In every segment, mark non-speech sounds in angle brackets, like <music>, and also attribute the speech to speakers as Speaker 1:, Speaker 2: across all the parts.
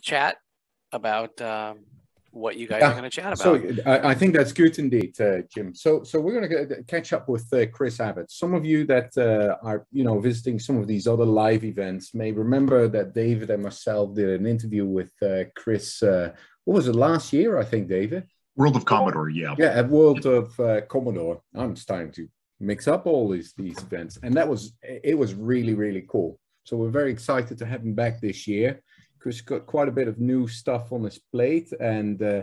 Speaker 1: chat about um, what you guys yeah. are going to chat about. So
Speaker 2: I, I, think that's good indeed, uh, Jim. So so we're going to catch up with uh, Chris Abbott. Some of you that uh, are you know visiting some of these other live events may remember that David and myself did an interview with uh, Chris. Uh, what was it last year? I think David.
Speaker 3: World of Commodore, yeah.
Speaker 2: Yeah, at World of uh, Commodore. I'm starting to mix up all these these events, and that was it was really really cool. So we're very excited to have him back this year. Chris got quite a bit of new stuff on his plate, and uh,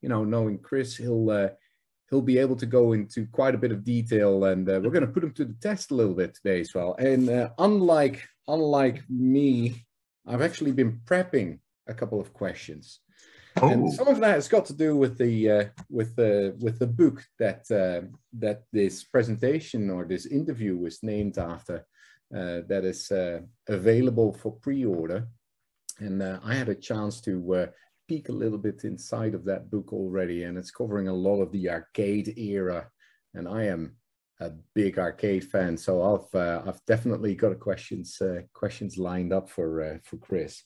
Speaker 2: you know, knowing Chris, he'll uh, he'll be able to go into quite a bit of detail, and uh, we're going to put him to the test a little bit today as well. And uh, unlike unlike me, I've actually been prepping a couple of questions. Oh. And some of that has got to do with the uh, with the with the book that uh, that this presentation or this interview was named after. Uh, that is uh, available for pre-order and uh, I had a chance to uh, peek a little bit inside of that book already, and it's covering a lot of the arcade era. And I am a big arcade fan, so I've uh, I've definitely got a questions uh, questions lined up for uh, for Chris.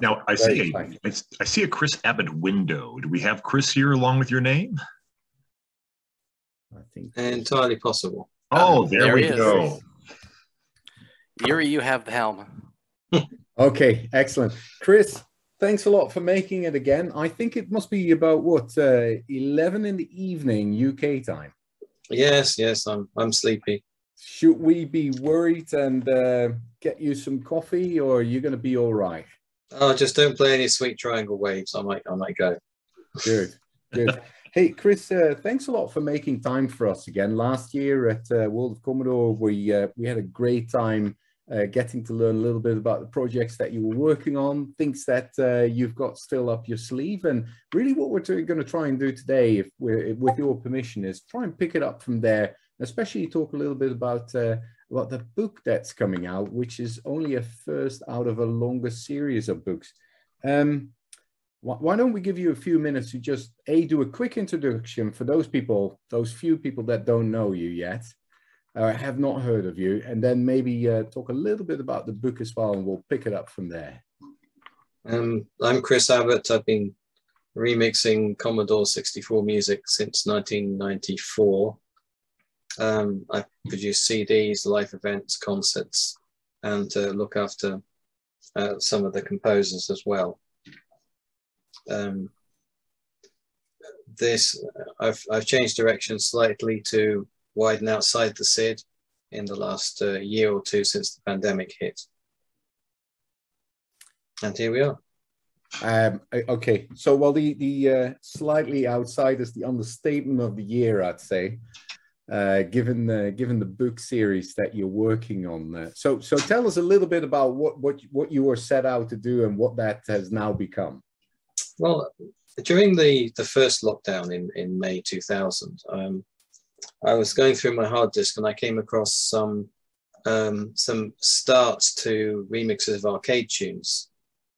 Speaker 3: Now I see a, I, I see a Chris Abbott window. Do we have Chris here along with your name?
Speaker 4: I think entirely possible.
Speaker 3: Oh, there, there we go.
Speaker 1: Yuri, you have the helm. <laughs>
Speaker 2: Okay, excellent. Chris, thanks a lot for making it again. I think it must be about what, uh, 11 in the evening UK time.
Speaker 4: Yes, yes, I'm, I'm sleepy.
Speaker 2: Should we be worried and uh, get you some coffee or are you going to be all right?
Speaker 4: Oh, just don't play any sweet triangle waves. I might, I might go.
Speaker 2: Good, good. <laughs> hey, Chris, uh, thanks a lot for making time for us again. Last year at uh, World of Commodore, we uh, we had a great time uh, getting to learn a little bit about the projects that you were working on, things that uh, you've got still up your sleeve. And really what we're going to try and do today, if we're, with your permission, is try and pick it up from there, especially talk a little bit about, uh, about the book that's coming out, which is only a first out of a longer series of books. Um, why don't we give you a few minutes to just a do a quick introduction for those people those few people that don't know you yet uh, have not heard of you, and then maybe uh, talk a little bit about the book as well, and we'll pick it up from there.
Speaker 4: Um, I'm Chris Abbott. I've been remixing Commodore 64 music since 1994. Um, I produce CDs, live events, concerts, and uh, look after uh, some of the composers as well. Um, this I've, I've changed direction slightly to widen outside the SID in the last uh, year or two since the pandemic hit. And here we are.
Speaker 2: Um, okay, so well, the the uh, slightly outside is the understatement of the year, I'd say, uh, given the given the book series that you're working on. Uh, so so tell us a little bit about what what what you were set out to do and what that has now become.
Speaker 4: Well, during the the first lockdown in in May 2000, um, I was going through my hard disk and I came across some um, some starts to remixes of arcade tunes.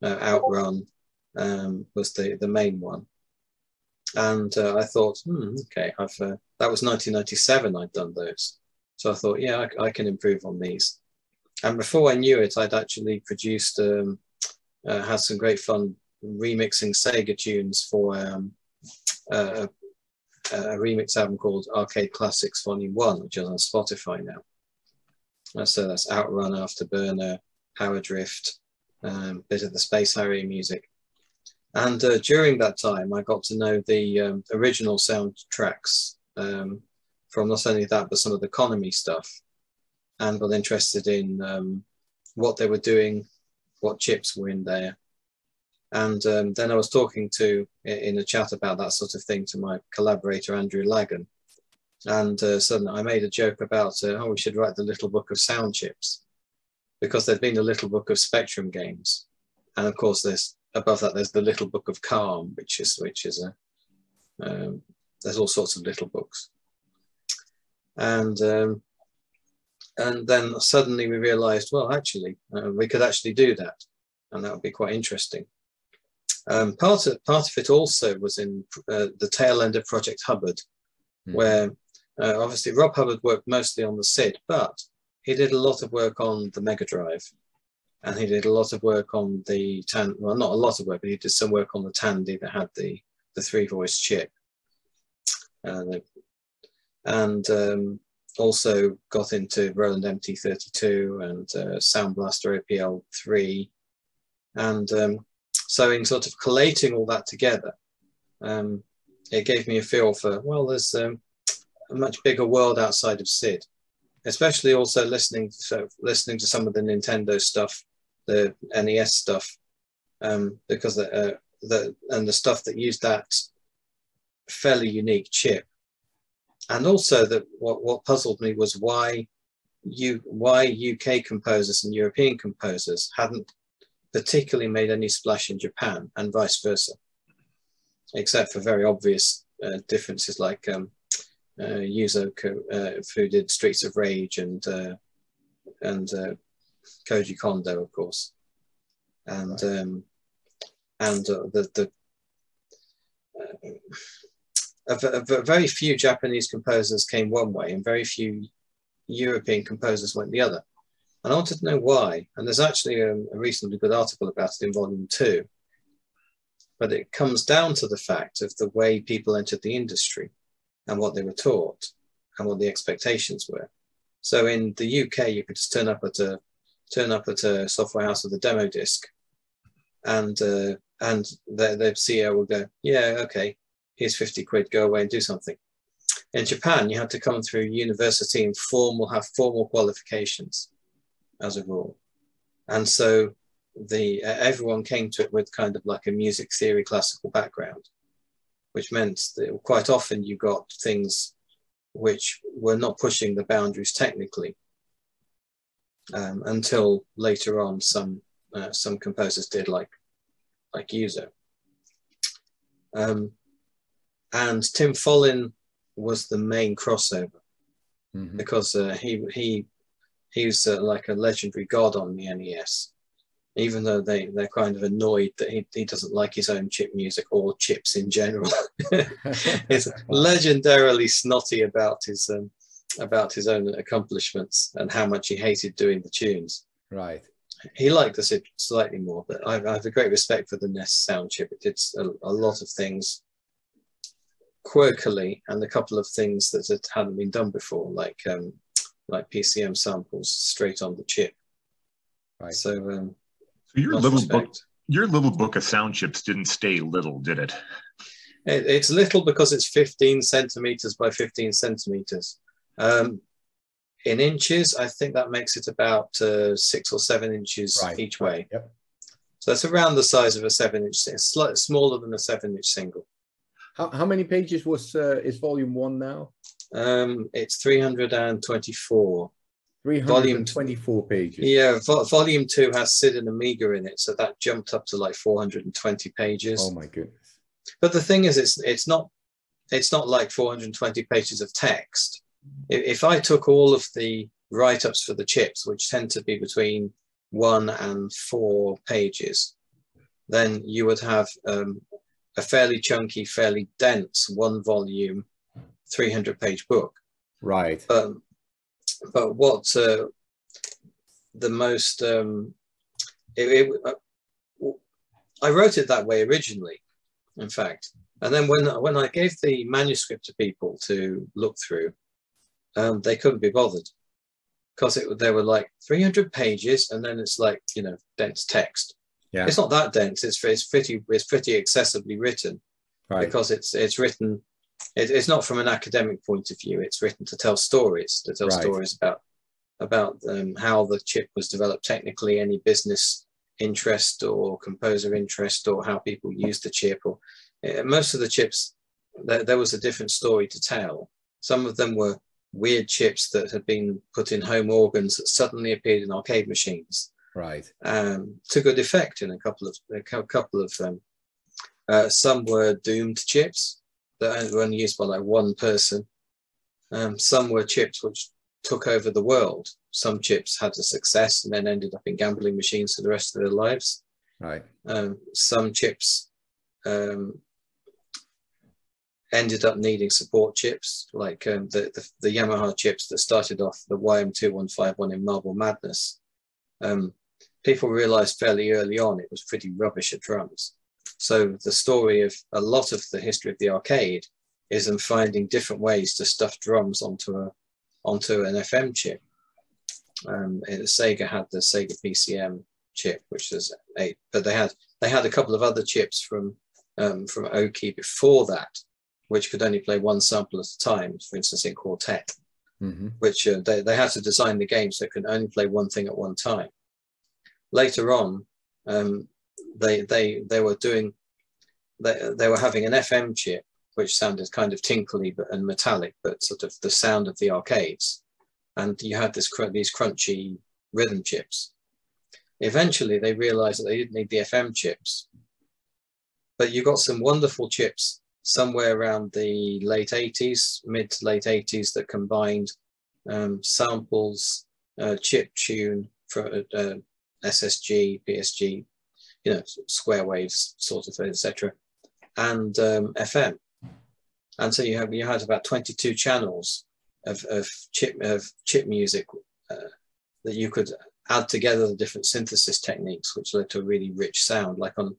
Speaker 4: Uh, Outrun um, was the the main one, and uh, I thought, hmm, okay, I've uh, that was 1997. I'd done those, so I thought, yeah, I, I, can improve on these. And before I knew it, I'd actually produced um, uh, had some great fun remixing Sega tunes for um, uh, a remix album called Arcade Classics Volume 1, which is on Spotify now. Uh, so that's Outrun, Afterburner, Power Drift, um, bit of the Space Harrier music. And uh, during that time, I got to know the um, original soundtracks um, from not only that, but some of the Konami stuff, and got interested in um, what they were doing, what chips were in there, and um, then I was talking to in a chat about that sort of thing to my collaborator Andrew Lagan, and uh, suddenly I made a joke about uh, oh we should write the little book of sound chips, because there'd been a little book of Spectrum games, and of course there's above that there's the little book of Calm, which is which is a um, there's all sorts of little books, and um, and then suddenly we realised well actually uh, we could actually do that, and that would be quite interesting. Um, part of part of it also was in uh, the tail end of Project Hubbard, mm. where uh, obviously Rob Hubbard worked mostly on the SID, but he did a lot of work on the Mega Drive, and he did a lot of work on the Tan. Well, not a lot of work, but he did some work on the Tandy that had the the three voice chip, uh, and um, also got into Roland MT32 and uh, Sound Blaster OPL 3, and um, so in sort of collating all that together, um, it gave me a feel for well, there's um, a much bigger world outside of SID, especially also listening to listening to some of the Nintendo stuff, the NES stuff, um, because the, uh, the and the stuff that used that fairly unique chip, and also that what what puzzled me was why you why UK composers and European composers hadn't particularly made any splash in Japan and vice versa, except for very obvious uh, differences like um, uh, Yuzo uh, who did Streets of Rage and uh, and uh, Koji Kondo, of course, and right. um, and uh, the the uh, very few Japanese composers came one way, and very few European composers went the other. And I wanted to know why. And there's actually a, a reasonably good article about it in volume two. But it comes down to the fact of the way people entered the industry and what they were taught and what the expectations were. So in the UK, you could just turn up at a turn up at a software house with a demo disc, and uh, and the, the CEO will go, yeah, okay, here's 50 quid, go away and do something. In Japan, you had to come through university and formal have formal qualifications as a rule. And so the uh, everyone came to it with kind of like a music theory classical background, which meant that quite often you got things which were not pushing the boundaries technically um, until later on some uh, some composers did like like Yuzo. Um, and Tim Follin was the main crossover mm-hmm. because uh, he he he's uh, like a legendary god on the NES. Even though they, they're kind of annoyed that he, he doesn't like his own chip music or chips in general. <laughs> he's <laughs> legendarily snotty about his um, about his own accomplishments and how much he hated doing the tunes.
Speaker 2: Right.
Speaker 4: He liked us slightly more, but I, I have a great respect for the NES sound chip. It did a, a lot of things quirkily and a couple of things that hadn't been done before, like um, like PCM samples straight on the chip. Right. So, um,
Speaker 3: so your little respect. book, your little book of sound chips didn't stay little, did it?
Speaker 4: it? It's little because it's 15 centimeters by 15 centimeters. Um, in inches, I think that makes it about uh, six or seven inches right. each way.
Speaker 2: Yep.
Speaker 4: So that's around the size of a seven inch, slightly smaller than a seven inch single.
Speaker 2: How, how many pages was uh, is volume one now?
Speaker 4: Um, it's 324.
Speaker 2: 324 volume, pages.
Speaker 4: Yeah, vo- volume two has Sid and Amiga in it, so that jumped up to like 420 pages.
Speaker 2: Oh my goodness!
Speaker 4: But the thing is, it's it's not it's not like 420 pages of text. If, if I took all of the write-ups for the chips, which tend to be between one and four pages, then you would have um, a fairly chunky, fairly dense one volume 300 page book.
Speaker 2: Right.
Speaker 4: Um, but what uh, the most, um, it, it, uh, I wrote it that way originally, in fact. And then when, when I gave the manuscript to people to look through, um, they couldn't be bothered because it, they were like 300 pages and then it's like, you know, dense text.
Speaker 2: Yeah.
Speaker 4: It's not that dense. It's, it's pretty, it's pretty accessibly written
Speaker 2: right.
Speaker 4: because it's, it's written it, it's not from an academic point of view. It's written to tell stories, to tell right. stories about about um, how the chip was developed technically, any business interest or composer interest, or how people use the chip. Or uh, most of the chips, there, there was a different story to tell. Some of them were weird chips that had been put in home organs that suddenly appeared in arcade machines.
Speaker 2: Right.
Speaker 4: Um, to good effect in a couple of a couple of them. Uh, some were doomed chips that were only used by like one person. Um, some were chips which took over the world. Some chips had a success and then ended up in gambling machines for the rest of their lives.
Speaker 2: Right.
Speaker 4: Um, some chips um, ended up needing support chips, like um, the, the, the Yamaha chips that started off the YM2151 in Marble Madness. Um, people realized fairly early on it was pretty rubbish at drums. So the story of a lot of the history of the arcade is them finding different ways to stuff drums onto a onto an FM chip. Um, Sega had the Sega PCM chip, which is eight, but they had they had a couple of other chips from um, from Oki before that, which could only play one sample at a time. For instance, in Quartet, mm-hmm. which uh, they they had to design the game so it could only play one thing at one time. Later on, um, they they they were doing they, they were having an FM chip which sounded kind of tinkly but, and metallic, but sort of the sound of the arcades. And you had this these crunchy rhythm chips. Eventually, they realized that they didn't need the FM chips, but you got some wonderful chips somewhere around the late 80s, mid to late 80s, that combined um, samples, uh, chip tune for uh, SSG, PSG, you know, square waves, sort of, thing, etc., and um, FM. And so you have you had about 22 channels of, of chip of chip music uh, that you could add together the different synthesis techniques, which led to a really rich sound. Like on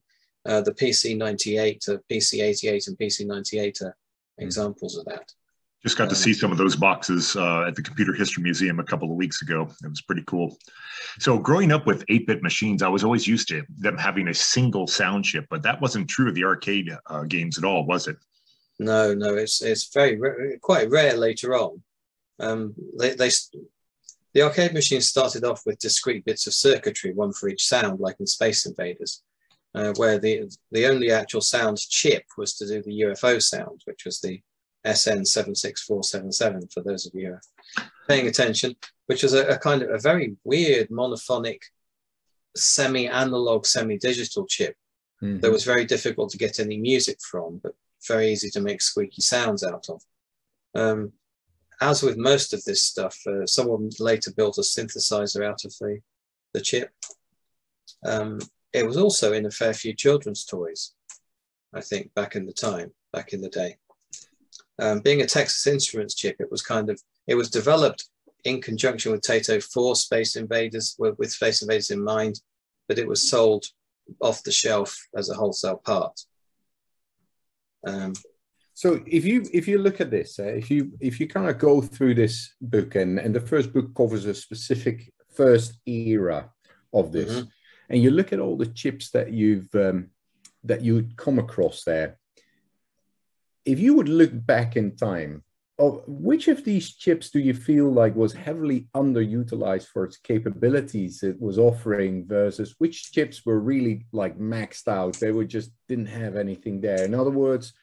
Speaker 4: uh, the PC98, uh, PC88, and PC98 are mm. examples of that.
Speaker 3: Just got to see some of those boxes uh, at the Computer History Museum a couple of weeks ago. It was pretty cool. So, growing up with 8 bit machines, I was always used to them having a single sound chip, but that wasn't true of the arcade uh, games at all, was it?
Speaker 4: No, no, it's it's very quite rare later on. Um, they, they the arcade machine started off with discrete bits of circuitry, one for each sound, like in Space Invaders, uh, where the the only actual sound chip was to do the UFO sound, which was the SN76477 for those of you paying attention, which was a, a kind of a very weird monophonic semi-analog, semi-digital chip mm-hmm. that was very difficult to get any music from, but very easy to make squeaky sounds out of. Um, as with most of this stuff, uh, someone later built a synthesizer out of the, the chip. Um, it was also in a fair few children's toys, I think, back in the time, back in the day. Um, being a Texas Instruments chip, it was kind of, it was developed in conjunction with Taito for Space Invaders, with, with Space Invaders in mind, but it was sold off the shelf as a wholesale part.
Speaker 2: Um, so if you if you look at this, uh, if you if you kind of go through this book and and the first book covers a specific first era of this, mm-hmm. and you look at all the chips that you've um, that you come across there, if you would look back in time, of which of these chips do you feel like was heavily underutilized for its capabilities it was offering versus which chips were really like maxed out? They were just didn't have anything there. In other words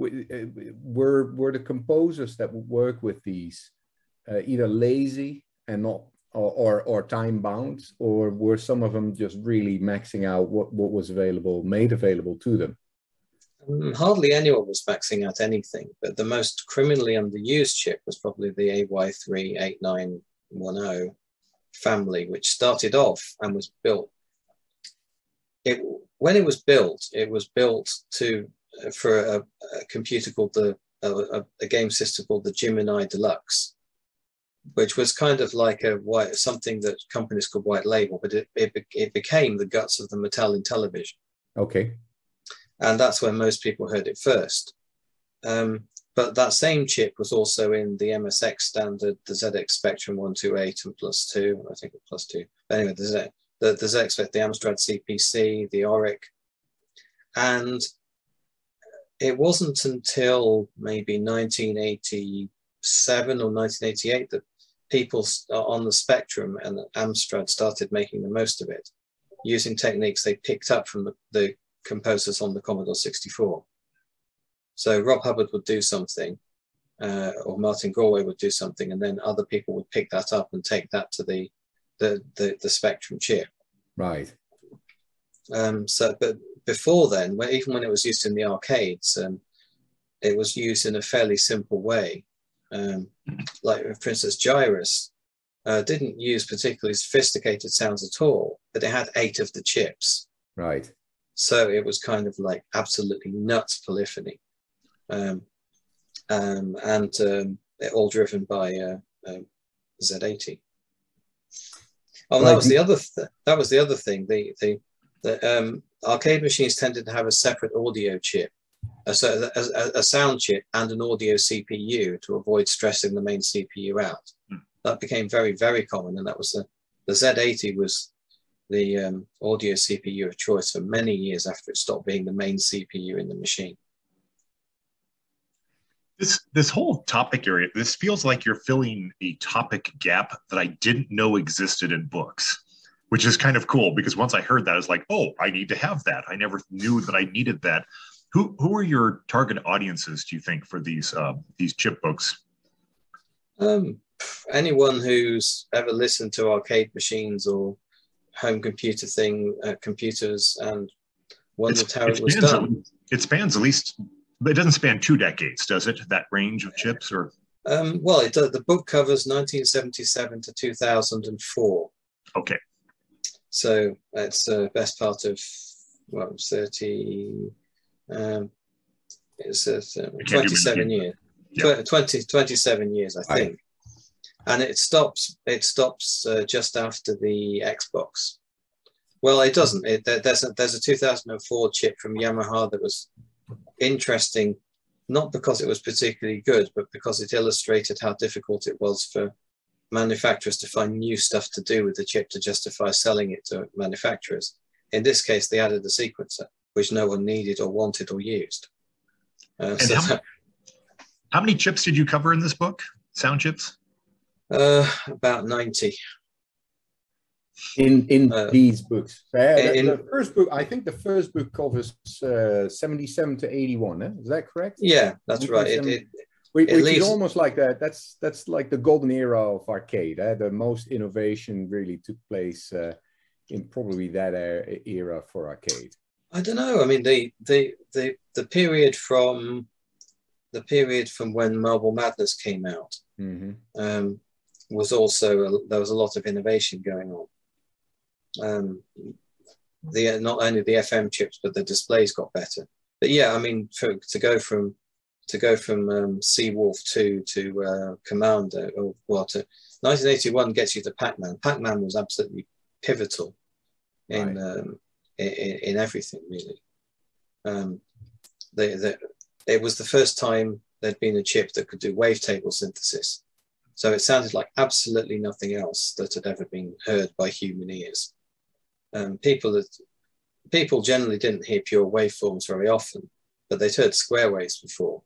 Speaker 2: uh, were were the composers that would work with these uh, either lazy and not or, or, or time bound or were some of them just really maxing out what what was available made available to them
Speaker 4: um, hardly anyone was maxing out anything, but the most criminally underused chip was probably the AY38910 family, which started off and was built. It, when it was built, it was built to for a, a computer called the a, a, game system called the Gemini Deluxe, which was kind of like a white something that companies could white label, but it, it, it became the guts of the Mattel Intellivision.
Speaker 2: Okay.
Speaker 4: And that's where most people heard it first. Um, but that same chip was also in the MSX standard, the ZX Spectrum 128 and plus two, I think plus two. But anyway, the, Z, the, the ZX, the Amstrad CPC, the Oric. And it wasn't until maybe 1987 or 1988 that people on the Spectrum and Amstrad started making the most of it using techniques they picked up from the, the composers on the Commodore 64. So Rob Hubbard would do something, uh, or Martin Galway would do something, and then other people would pick that up and take that to the the the, the Spectrum chip.
Speaker 2: Right.
Speaker 4: Um, so, but before then, when, even when it was used in the arcades, um, it was used in a fairly simple way. Um, like, for instance, Gyruss uh, didn't use particularly sophisticated sounds at all, but it had eight of the chips.
Speaker 2: Right.
Speaker 4: So it was kind of like absolutely nuts polyphony. Um, um, and um, all driven by uh, um, Z80. Oh, and that was
Speaker 2: the-
Speaker 4: the other. Th- that was the other thing. The the the um, arcade machines tended to have a separate audio chip, a, so- a, a, a sound chip, and an audio CPU to avoid stressing the main CPU out.
Speaker 3: Hmm.
Speaker 4: That became very very common, and that was the the Z80 was the um, audio CPU of choice for many years after it stopped being the main CPU in the machine.
Speaker 3: This this whole topic area, this feels like you're filling a topic gap that I didn't know existed in books, which is kind of cool because once I heard that, I was like, oh, I need to have that. I never knew that I needed that. Who who are your target audiences? Do you think for these uh, these chip books?
Speaker 4: Um, anyone who's ever listened to arcade machines or home computer thing, uh, computers, and wondered
Speaker 3: It's-
Speaker 4: how
Speaker 3: it
Speaker 4: it was
Speaker 3: spans at
Speaker 4: done.
Speaker 3: least- It spans at least, but it doesn't span two decades, does it? That range of chips, or
Speaker 4: Um, well, it, does- the book covers 1977 to 2004,
Speaker 3: okay,
Speaker 4: so it's the best part of well, 30. Um, it's uh,
Speaker 3: I can't do
Speaker 4: 27
Speaker 3: math.
Speaker 4: years.
Speaker 3: Yeah.
Speaker 4: 20, 27 years, I
Speaker 2: Right.
Speaker 4: think. And it stops. It stops uh, just after the Xbox. Well, it doesn't. It, there's a, there's a 2004 chip from Yamaha that was interesting, not because it was particularly good, but because it illustrated how difficult it was for manufacturers to find new stuff to do with the chip to justify selling it to manufacturers. In this case, they added a sequencer, which no one needed or wanted or used. Uh,
Speaker 3: And
Speaker 4: so
Speaker 3: how how many chips did you cover in this book? Sound chips?
Speaker 4: Uh, about 90.
Speaker 2: in in
Speaker 4: Uh,
Speaker 2: these books. The,
Speaker 4: in-
Speaker 2: the first book, I think the first book covers uh, 77 to 81. Eh? Is that correct?
Speaker 4: Yeah, that's right. It, it,
Speaker 2: Which,
Speaker 4: At
Speaker 2: which
Speaker 4: least-
Speaker 2: is almost like that. That's that's like the golden era of arcade. Eh? The most innovation really took place uh, in probably that era for arcade.
Speaker 4: I don't know. I mean, the the the the period from the period from when Marble Madness came out
Speaker 2: hmm
Speaker 4: um, was also a, there was a lot of innovation going on. Um, the not only the FM chips, but the displays got better. But yeah, I mean, for, to go from to go from um, Seawolf two to uh, Commander, or well, to 1981 gets you to Pac-Man. Pac-Man was absolutely pivotal in
Speaker 2: Right.
Speaker 4: um, in, in everything really. Um, they, they, it was the first time there'd been a chip that could do wavetable synthesis. So it sounded like absolutely nothing else that had ever been heard by human ears. Um, people that people generally didn't hear pure waveforms very often, but they'd heard square waves before,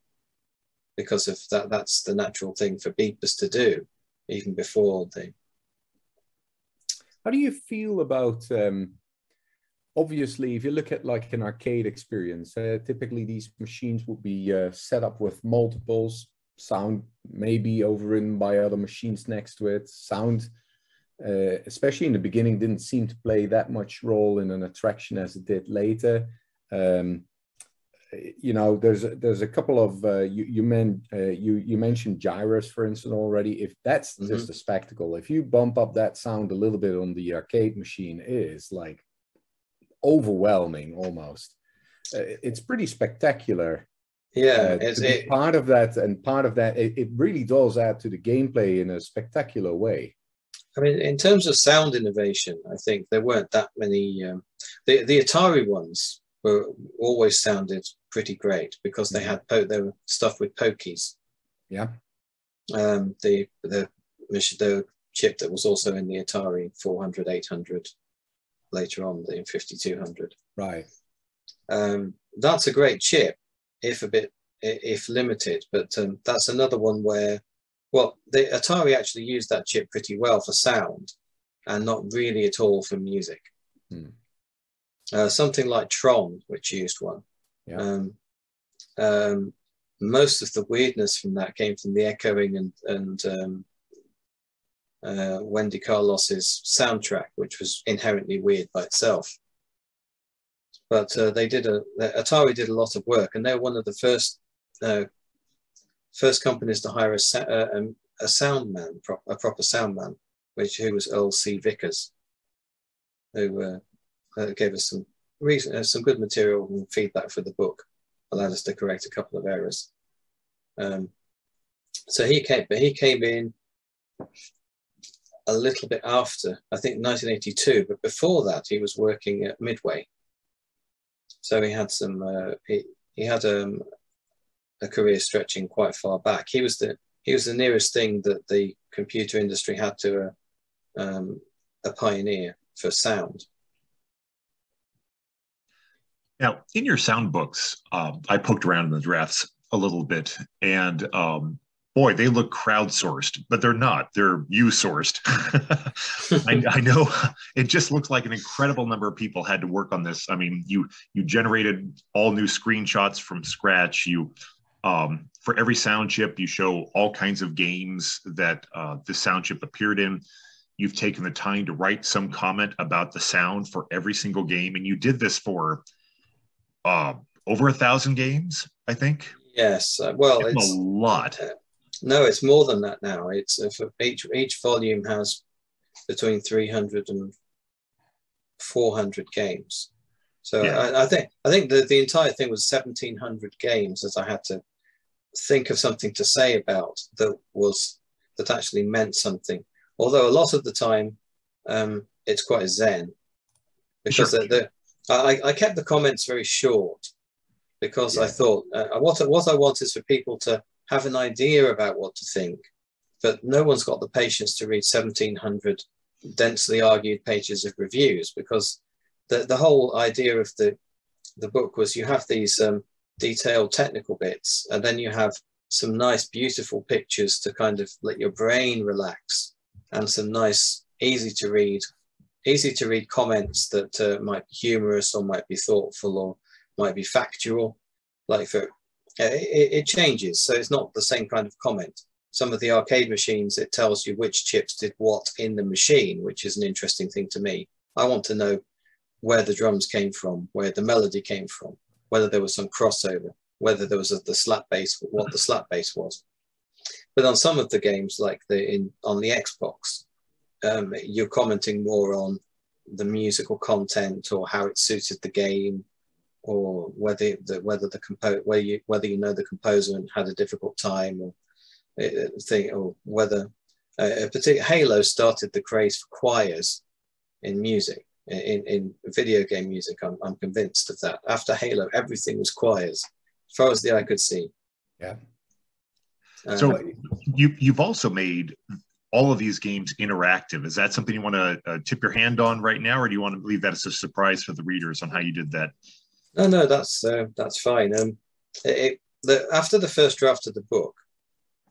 Speaker 4: because of that. That's the natural thing for beepers to do, even before they.
Speaker 2: How do you feel about? Um, obviously, if you look at like an arcade experience, uh, typically these machines would be uh, set up with multiples, sound maybe overridden by other machines next to it. Sound, uh, especially in the beginning, didn't seem to play that much role in an attraction as it did later. Um, you know, there's a, there's a couple of uh, you you men uh, you you mentioned Gyruss for instance already. If that's just a spectacle, if you bump up that sound a little bit on the arcade machine, it is like overwhelming almost. Uh, it's pretty spectacular.
Speaker 4: Yeah,
Speaker 2: uh,
Speaker 4: it's, it,
Speaker 2: part of that and part of that, it, it really does add to the gameplay in a spectacular way.
Speaker 4: I mean, in terms of sound innovation, I think there weren't that many. Um, the the Atari ones were always sounded pretty great because they had po- they were stuff with POKEYs.
Speaker 2: Yeah.
Speaker 4: Um, the the the chip that was also in the Atari 400, 800, later on the 5200.
Speaker 2: Right.
Speaker 4: Um, that's a great chip, if a bit if limited, but um, that's another one where, well, the Atari actually used that chip pretty well for sound, and not really at all for music.
Speaker 2: Hmm.
Speaker 4: Uh, something like Tron, which used one.
Speaker 2: Yeah.
Speaker 4: Um, um, most of the weirdness from that came from the echoing and and um, uh, Wendy Carlos's soundtrack, which was inherently weird by itself but uh, they did a Atari did a lot of work, and they're one of the first uh, first companies to hire a sa- uh, um, a sound man, a proper sound man, which who was Earl C. Vickers, who uh, uh, gave us some reason, uh, some good material and feedback for the book, allowed us to correct a couple of errors. Um, so he came, but he came in a little bit after, I think 1982, but before that, he was working at Midway. So he had some, uh, he, he had um, a career stretching quite far back. He was the he was the nearest thing that the computer industry had to a, um, a pioneer for sound.
Speaker 3: Now, in your sound books, um, I poked around in the drafts a little bit, and um, boy, they look crowdsourced, but they're not. They're you sourced. <laughs> I, I, know <laughs> it just looks like an incredible number of people had to work on this. I mean, you you generated all new screenshots from scratch. You um, for every sound chip, you show all kinds of games that uh, the sound chip appeared in. You've taken the time to write some comment about the sound for every single game, and you did this for uh, over a thousand games, I think.
Speaker 4: Yes, uh, well,
Speaker 3: it's, it's, a lot.
Speaker 4: No, it's more than that now. It's uh, each each volume has between 300 and 400 games. So yeah. I, I, think I think the, the entire thing was 1700 games that I had to think of something to say about that was that actually meant something. Although a lot of the time um, it's quite zen because sure. the, the, I, I kept the comments very short because yeah. I thought uh, what what I want is for people to have an idea about what to think, but no one's got the patience to read 1700 densely argued pages of reviews because the, the whole idea of the, the book was you have these um, detailed technical bits and then you have some nice beautiful pictures to kind of let your brain relax and some nice easy to read easy to read comments that uh, might be humorous or might be thoughtful or might be factual. Like for it, it, changes. So it's not the same kind of comment. Some of the arcade machines, it tells you which chips did what in the machine, which is an interesting thing to me. I want to know where the drums came from, where the melody came from, whether there was some crossover, whether there was a, the slap bass, what the slap bass was. But on some of the games, like the in on the Xbox, um, you're commenting more on the musical content or how it suited the game or whether the whether the compo whether you whether you know the composer and had a difficult time or uh, thing or whether uh, a particular Halo started the craze for choirs in music in, in video game music I'm, I'm convinced of that. After Halo everything was choirs as far as the eye could see.
Speaker 2: Yeah.
Speaker 3: Um, so you you've also made all of these games interactive. Is that something you want to uh, tip your hand on right now or do you want to leave that as a surprise for the readers on how you did that
Speaker 4: no, no, that's uh, that's fine. Um, it, the, after the first draft of the book,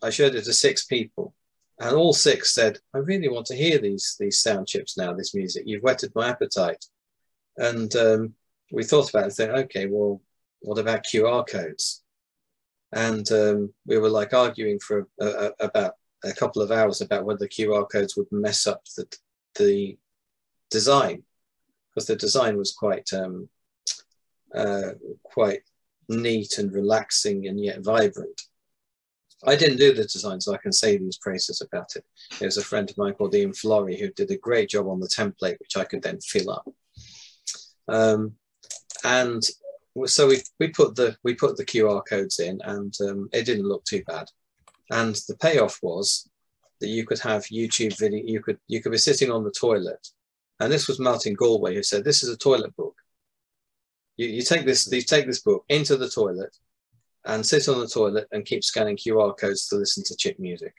Speaker 4: I showed it to six people, and all six said, "I really want to hear these these sound chips now. This music. You've whetted my appetite." And um, we thought about it. Saying, "Okay, well, what about QR codes?" And um, we were like arguing for a, a, about a couple of hours about whether QR codes would mess up the the design because the design was quite um, uh, quite neat and relaxing and yet vibrant. I didn't do the design, so I can say these praises about it. There's a friend of mine called Ian Flory who did a great job on the template, which I could then fill up. Um, and so we, we put the we put the QR codes in, and um, it didn't look too bad. And the payoff was that you could have YouTube video. You could you could be sitting on the toilet, and this was Martin Galway who said this is a toilet book. You, you take this you take this book into the toilet and sit on the toilet and keep scanning QR codes to listen to chip music.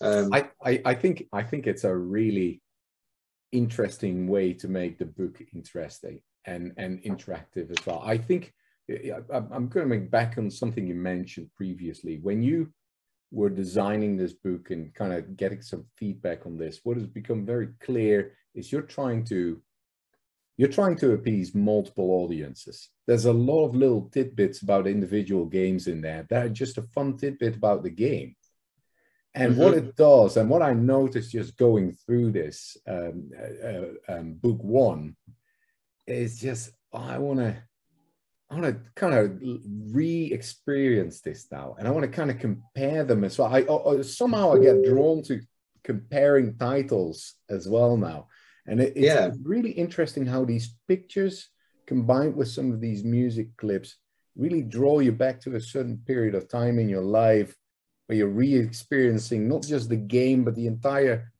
Speaker 2: Um, I, I, I think I think it's a really interesting way to make the book interesting and and interactive as well. I think I'm going to make back on something you mentioned previously when you were designing this book and kind of getting some feedback on this. What has become very clear is you're trying to you're trying to appease multiple audiences. There's a lot of little tidbits about individual games in there that are just a fun tidbit about the game. And mm-hmm. what it does, and what I noticed just going through this um, uh, uh um, book one, is just oh, I want to, I want to kind of re-experience this now, and I want to kind of compare them as well. I uh, somehow I get drawn to comparing titles as well now and it, it's yeah. really interesting how these pictures combined with some of these music clips really draw you back to a certain period of time in your life where you're re-experiencing not just the game but the entire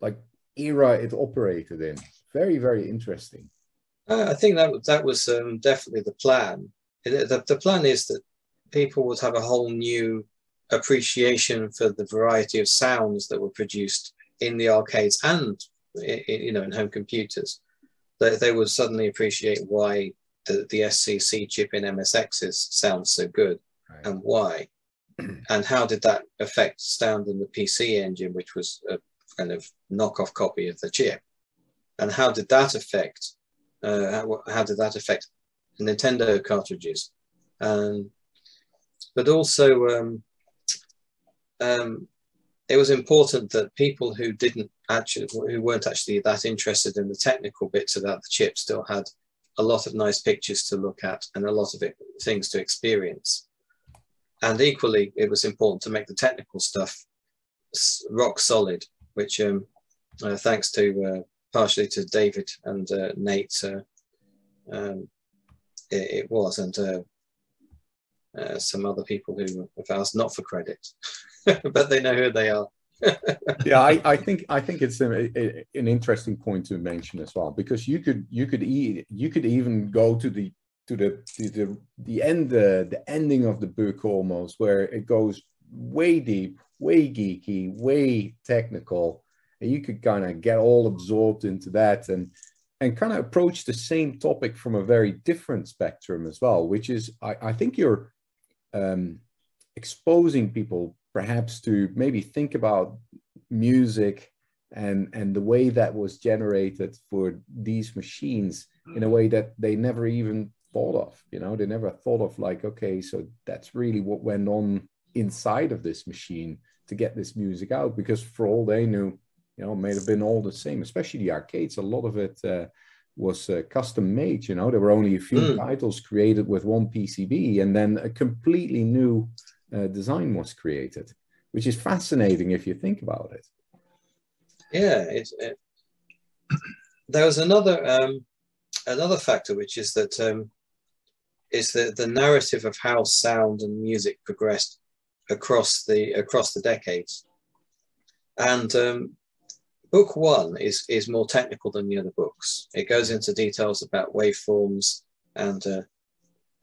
Speaker 2: like era it operated in. Very very interesting.
Speaker 4: Uh, I think that that was um, definitely the plan. The, the plan is that people would have a whole new appreciation for the variety of sounds that were produced in the arcades and you know in home computers. They, they would suddenly appreciate why the, the SCC chip in MSXs sounds so good right. and why. <clears throat> and how did that affect sound in the PC engine, which was a kind of knockoff copy of the chip? And how did that affect? Uh, how, how, did that affect Nintendo cartridges? Um, but also, um, um, it was important that people who didn't actually, who weren't actually that interested in the technical bits about the chip, still had a lot of nice pictures to look at and a lot of it, things to experience. And equally, it was important to make the technical stuff rock solid, which, um, uh, thanks to uh, partially to David and uh, Nate, uh, um, it, it, was, and uh, uh, some other people who have asked not for credit, <laughs> but they know who they are. <laughs>
Speaker 2: yeah, I, I, think I think it's a, a, an interesting point to mention as well because you could you could you could even go to the to the to the the end the, the ending of the book almost where it goes way deep, way geeky, way technical, and you could kind of get all absorbed into that and and kind of approach the same topic from a very different spectrum as well, which is I, I think you're um, exposing people perhaps to maybe think about music and and the way that was generated for these machines in a way that they never even thought of you know? They never thought of like okay so that's really what went on inside of this machine to get this music out because for all they knew you know it may have been all the same especially the arcades. A lot of it uh, was uh, custom made you know? There were only a few mm. titles created with one pcb and then a completely new uh, design was created which is fascinating if you think about it.
Speaker 4: Yeah, it, it there was another um, another factor, which is that um, is the the narrative of how sound and music progressed across the across the decades, and um, book one is is more technical than the other books. It goes into details about waveforms and uh,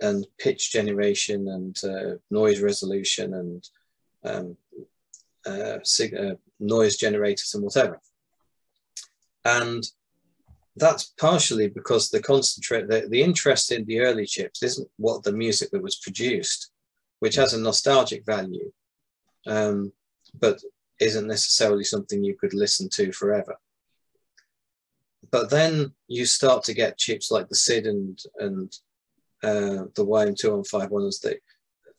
Speaker 4: and pitch generation and uh, noise resolution and um, uh, uh, noise generators and whatever. And that's partially because the concentrate, the, the interest in the early chips isn't what the music that was produced, which has a nostalgic value, um, but isn't necessarily something you could listen to forever. But then you start to get chips like the SID and and uh, the YM2151 as they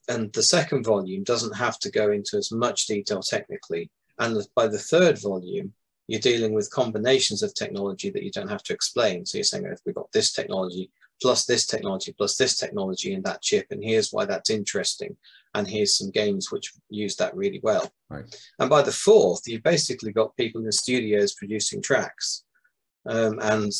Speaker 4: and the second volume doesn't have to go into as much detail technically. And by the third volume, you're dealing with combinations of technology that you don't have to explain. So you're saying, if we've got this technology plus this technology plus this technology in that chip, and here's why that's interesting. And here's some games which use that really well.
Speaker 2: Right.
Speaker 4: And by the fourth, you've basically got people in the studios producing tracks. Um, and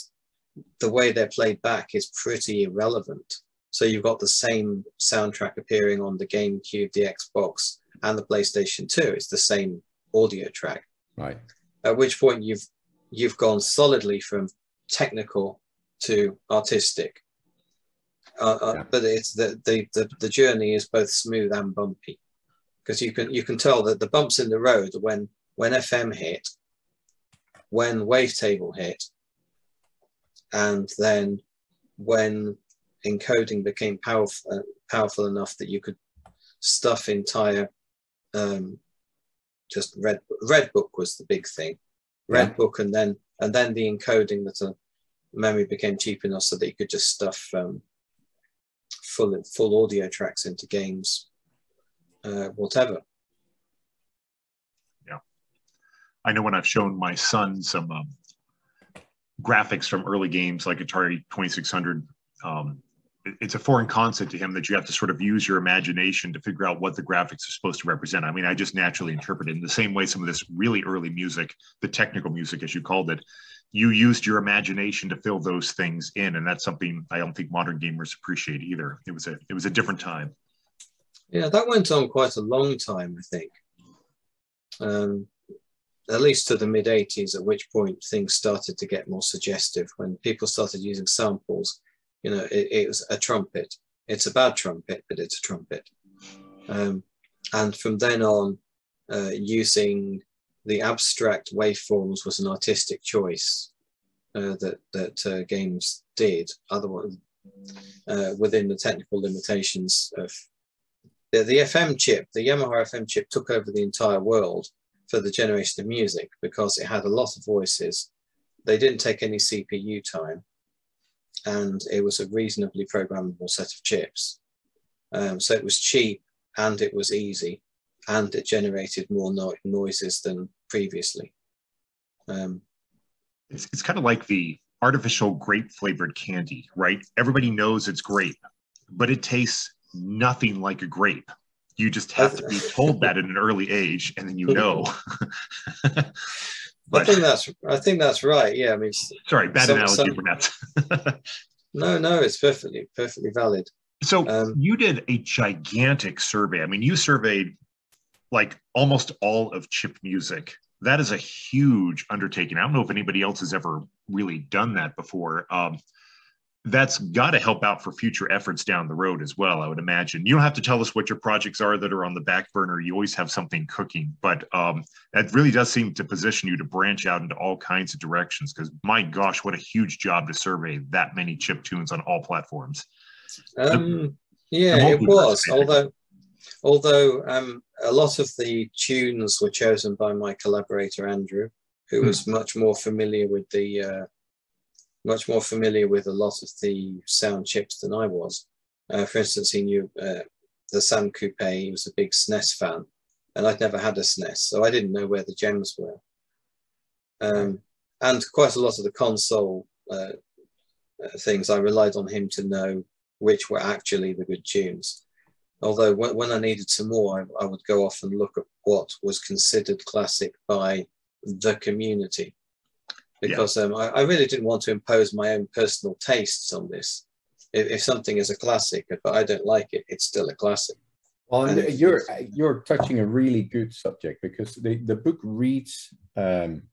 Speaker 4: the way they're played back is pretty irrelevant. So you've got the same soundtrack appearing on the GameCube, the Xbox, and the PlayStation 2. It's the same audio track.
Speaker 2: Right.
Speaker 4: At which point you've you've gone solidly from technical to artistic. Uh, uh. But it's the, the the the journey is both smooth and bumpy, because you can you can tell that the bumps in the road when when FM hit, when wavetable hit, and then when encoding became powerful, uh, powerful enough that you could stuff entire um, just red red book was the big thing. Red yeah. book and then and then the encoding that a memory became cheap enough so that you could just stuff um, full full audio tracks into games uh, whatever.
Speaker 3: Yeah. I know when i've shown my son some um, graphics from early games like atari 2600 um, it's a foreign concept to him that you have to sort of use your imagination to figure out what the graphics are supposed to represent. I mean, I just naturally interpret it in the same way some of this really early music, the technical music, as you called it, you used your imagination to fill those things in. And that's something I don't think modern gamers appreciate either. It was a it was a different time.
Speaker 4: Yeah, that went on quite a long time, I think. um, at least to the mid 80s, at which point things started to get more suggestive when people started using samples. You know, it, it was a trumpet. It's a bad trumpet, but it's a trumpet. Um, and from then on, uh, using the abstract waveforms was an artistic choice uh, that that uh, games did. Otherwise, uh, within the technical limitations of the, the FM chip, the Yamaha FM chip took over the entire world for the generation of music because it had a lot of voices. They didn't take any CPU time, and it was a reasonably programmable set of chips. Um, so it was cheap and it was easy, and it generated more no noises than previously. Um,
Speaker 3: it's, it's kind of like the artificial grape flavored candy, right? Everybody knows it's grape, but it tastes nothing like a grape. You just have to be <laughs> told that at an early age, and then you know. <laughs>
Speaker 4: but, I think that's I think that's right. Yeah, I mean,
Speaker 3: sorry, bad some, analogy, some, perhaps. <laughs>
Speaker 4: no, no, it's perfectly perfectly valid.
Speaker 3: So um, you did a gigantic survey. I mean, you surveyed like almost all of chip music. That is a huge undertaking. I don't know if anybody else has ever really done that before. Um, that's got to help out for future efforts down the road as well. I would imagine you don't have to tell us what your projects are that are on the back burner. You always have something cooking, but um, that really does seem to position you to branch out into all kinds of directions. Because my gosh, what a huge job to survey that many chip tunes on all platforms.
Speaker 4: Um, the, yeah, the it was. Although, although um, a lot of the tunes were chosen by my collaborator Andrew, who hmm. was much more familiar with the uh, much more familiar with a lot of the sound chips than I was. Uh, for instance, he knew uh, the Sam Coupe. He was a big SNES fan, and I'd never had a SNES, so I didn't know where the gems were. Um, and quite a lot of the console uh, uh things, I relied on him to know which were actually the good tunes. Although when, when I needed some more, I, I would go off and look at what was considered classic by the community because yeah. um, I, I, really didn't want to impose my own personal tastes on this. If, if, something is a classic, but I don't like it, it's still a classic.
Speaker 2: Well, and you're you're touching a really good subject because the, the book reads um,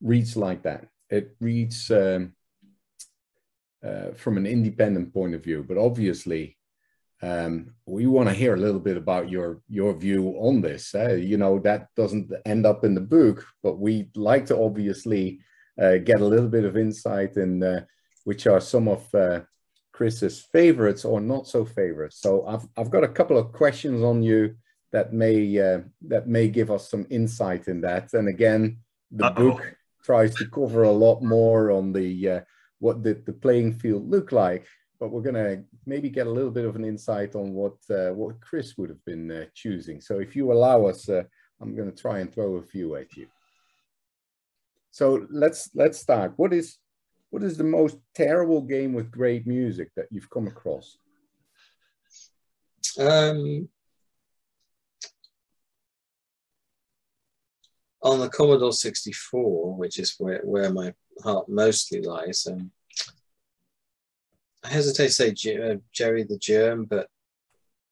Speaker 2: reads like that. It reads um, uh, from an independent point of view, but obviously um, we want to hear a little bit about your your view on this. Uh, you know that doesn't end up in the book, but we'd like to obviously uh, get a little bit of insight in uh, which are some of uh, Chris's favorites or not so favorites. So I've I've got a couple of questions on you that may uh, that may give us some insight in that. And again, the -oh. book tries to cover a lot more on the uh, what did the playing field look like but we're going to maybe get a little bit of an insight on what uh, what Chris would have been uh, choosing. So if you allow us, uh, I'm going to try and throw a few at you. So let's let's start. What is what is the most terrible game with great music that you've come across?
Speaker 4: Um, on the Commodore 64, which is where, where my heart mostly lies, um, I hesitate to say uh, Gerry the Germ, but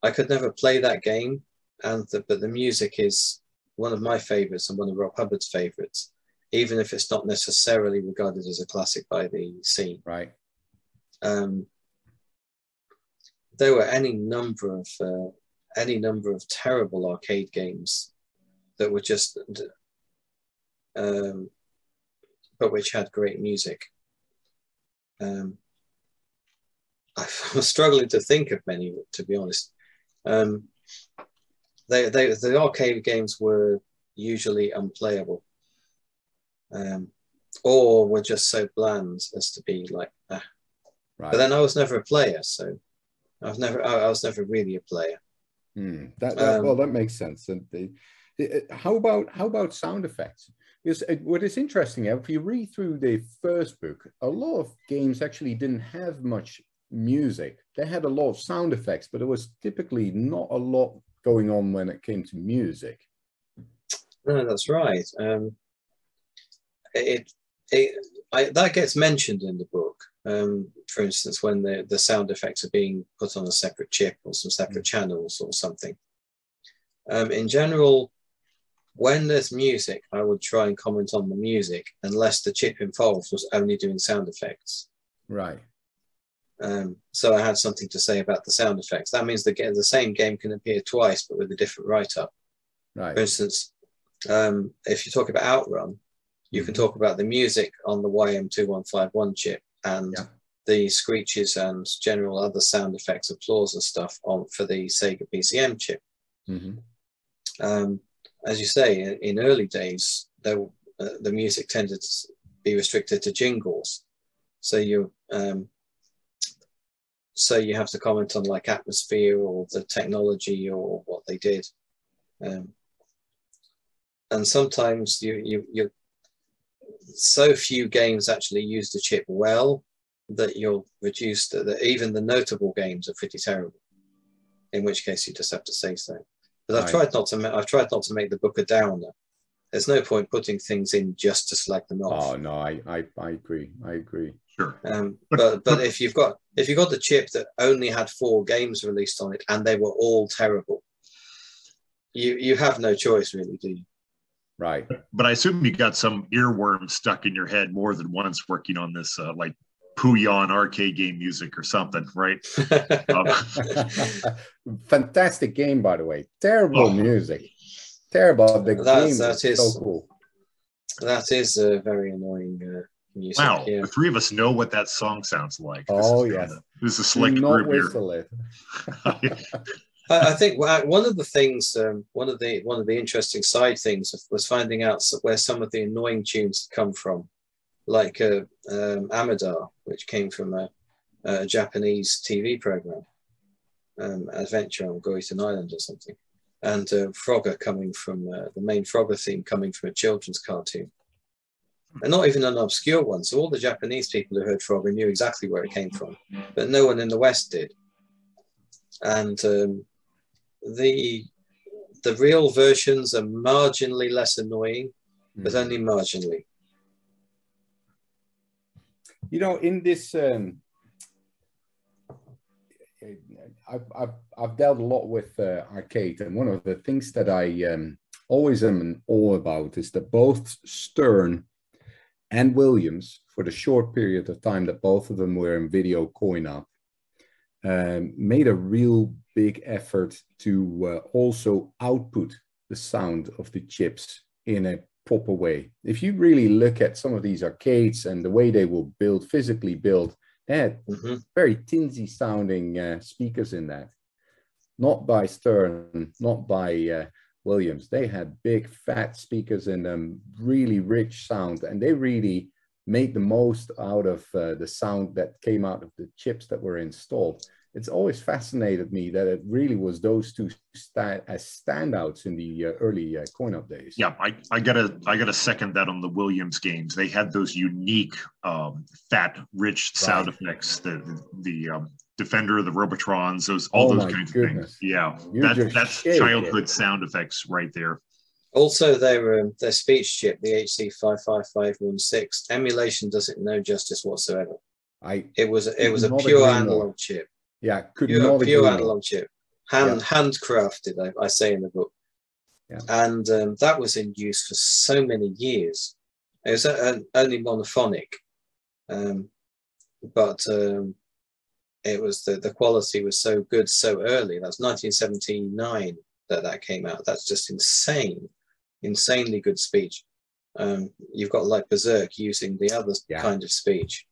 Speaker 4: I could never play that game. And the, but the music is one of my favorites and one of Rob Hubbard's favorites, even if it's not necessarily regarded as a classic by the scene.
Speaker 2: Right.
Speaker 4: Um, there were any number of uh, any number of terrible arcade games that were just, um, but which had great music. Um, <laughs> I'm struggling to think of many, to be honest. Um, they, they, the arcade games were usually unplayable, um, or were just so bland as to be like, ah. Right. But then I was never a player, so I was never, I, I was never really a player.
Speaker 2: Hmm. That, that um, well, that makes sense. And the, how about how about sound effects? Because what is interesting, if you read through the first book, a lot of games actually didn't have much music. They had a lot of sound effects, but it was typically not a lot going on when it came to music.
Speaker 4: No, that's right. Um, it, it I, that gets mentioned in the book. Um, for instance, when the, the sound effects are being put on a separate chip or some separate mm. channels or something. Um, in general, when there's music, I would try and comment on the music unless the chip involved was only doing sound effects.
Speaker 2: Right.
Speaker 4: Um, so I had something to say about the sound effects. That means the, the same game can appear twice, but with a different write-up.
Speaker 2: Right.
Speaker 4: For instance, um, if you talk about Outrun, you can talk about the music on the YM2151 chip and
Speaker 2: Yeah.
Speaker 4: the screeches and general other sound effects, applause and stuff on for the Sega PCM chip.
Speaker 2: hmm
Speaker 4: Um, as you say, in, in early days, there, uh, the music tended to be restricted to jingles. So you um, so you have to comment on like atmosphere or the technology or what they did. Um, and sometimes you you you so few games actually use the chip well that you'll reduce the, that even the notable games are pretty terrible. In which case you just have to say so. But I've
Speaker 2: Right.
Speaker 4: tried not to. I've tried not to make the book a downer. There's no point putting things in just to slag them off.
Speaker 2: Oh no, I, I I agree. I agree.
Speaker 3: Sure.
Speaker 4: Um,
Speaker 3: But-
Speaker 4: but but
Speaker 3: but-
Speaker 4: if you've got if you've got the chip that only had four games released on it and they were all terrible, you you have no choice really, do you?
Speaker 2: Right.
Speaker 3: But I assume you got some earworm stuck in your head more than once working on this, uh, like Pooyan arcade game music or something, right? <laughs> Um, <laughs>
Speaker 2: Fantastic game, by the way. Terrible
Speaker 3: Oh.
Speaker 2: music. Terrible. The
Speaker 4: That's-
Speaker 2: game
Speaker 4: that
Speaker 2: is
Speaker 4: is-
Speaker 2: so cool.
Speaker 4: that is a very annoying uh, music.
Speaker 3: wow,
Speaker 4: Yeah.
Speaker 3: the three of us know what that song sounds like.
Speaker 2: Oh,
Speaker 3: is,
Speaker 2: yes.
Speaker 3: this is a
Speaker 2: Do
Speaker 3: select
Speaker 2: not
Speaker 3: group here.
Speaker 2: whistle. <laughs>
Speaker 4: I, I think one of the things, um, one of the one of the interesting side things was finding out where some of the annoying tunes come from, like uh, um, Amidar, which came from a, a Japanese TV program, um, Adventure on Goitan Island or something, and uh, Frogger coming from uh, the main Frogger theme coming from a children's cartoon. And not even an obscure one. So all the Japanese people who heard Frogger knew exactly where it came from, but no one in the West did. And um, the the real versions are marginally less annoying, but
Speaker 2: Mhm.
Speaker 4: only marginally.
Speaker 2: You know, in this, um, I've, I've, I've dealt a lot with uh, arcade, and one of the things that I um, always am in awe about is that both Stern and Williams, for the short period of time that both of them were in video coin up, um, made a real big effort to uh, also output the sound of the chips in a proper way. If you really look at some of these arcades and the way they were built, physically built, they had
Speaker 4: Mhm.
Speaker 2: very tinsy sounding uh, speakers in that. Not by Stern, not by uh, Williams. They had big fat speakers in them, really rich sound, and they really made the most out of uh, the sound that came out of the chips that were installed. It's always fascinated me that it really was those two sta- as standouts in the uh, early uh, coin-up days.
Speaker 3: Yeah, I, I gotta I gotta second that on the Williams games. They had those unique um, fat, rich sound
Speaker 2: Right.
Speaker 3: effects. The the um, Defender, the Robotrons, those all
Speaker 2: Oh
Speaker 3: those
Speaker 2: my
Speaker 3: kinds of things. Yeah,
Speaker 2: You
Speaker 3: that, that's
Speaker 2: shake it.
Speaker 3: childhood sound effects right there.
Speaker 4: Also, their um, their speech chip, the HC55516, emulation does it no justice whatsoever.
Speaker 2: I
Speaker 4: It was it was a pure
Speaker 2: agree more.
Speaker 4: analog chip,
Speaker 2: yeah could
Speaker 4: pure,
Speaker 2: not
Speaker 4: pure analog chip, hand handcrafted. I, I say in the book,
Speaker 2: Yeah.
Speaker 4: and um, that was in use for so many years. It was uh, only monophonic, um, but um, it was the the quality was so good so early. That's 1979 that that came out. That's just insane, insanely good speech. Um, you've got like Berserk using the other
Speaker 2: Yeah.
Speaker 4: kind of speech.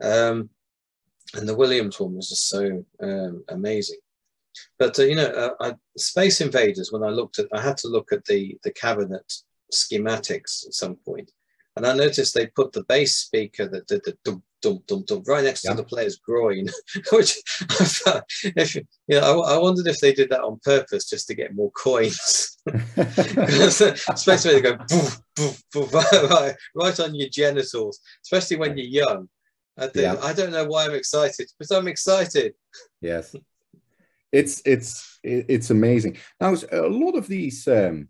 Speaker 4: Um, and the Williams one was just so um, amazing. But uh, you know, uh, I, Space Invaders. When I looked at, I had to look at the the cabinet schematics at some point, and I noticed they put the bass speaker that did the dum dum dum dum right next
Speaker 2: Yeah.
Speaker 4: to the player's groin, <laughs> which I if you know, I, I wondered if they did that on purpose just to get more coins. <laughs> Space Invaders go boof, boof, boof, <laughs> right, right on your genitals, especially when you're young.
Speaker 2: Yeah.
Speaker 4: I don't know why I'm excited, but I'm excited.
Speaker 2: yes it's it's it's amazing now a lot of these um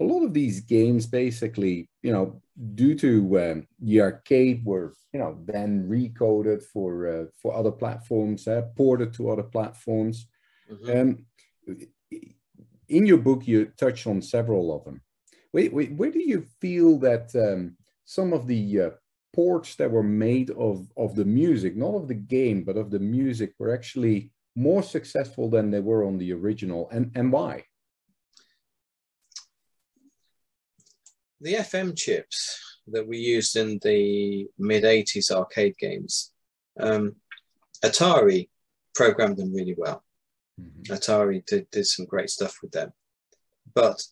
Speaker 2: a lot of these games basically you know due to um, the arcade were you know then recoded for uh, for other platforms uh, ported to other platforms
Speaker 4: Mhm.
Speaker 2: um in your book, you touch on several of them. Where, where, where do you feel that um, some of the uh, ports that were made of, of the music, not of the game, but of the music, were actually more successful than they were on the original, and, and why?
Speaker 4: The FM chips that we used in the mid 80s arcade games, um, Atari programmed them really well. Mm-hmm. Atari did, did some great stuff with them. But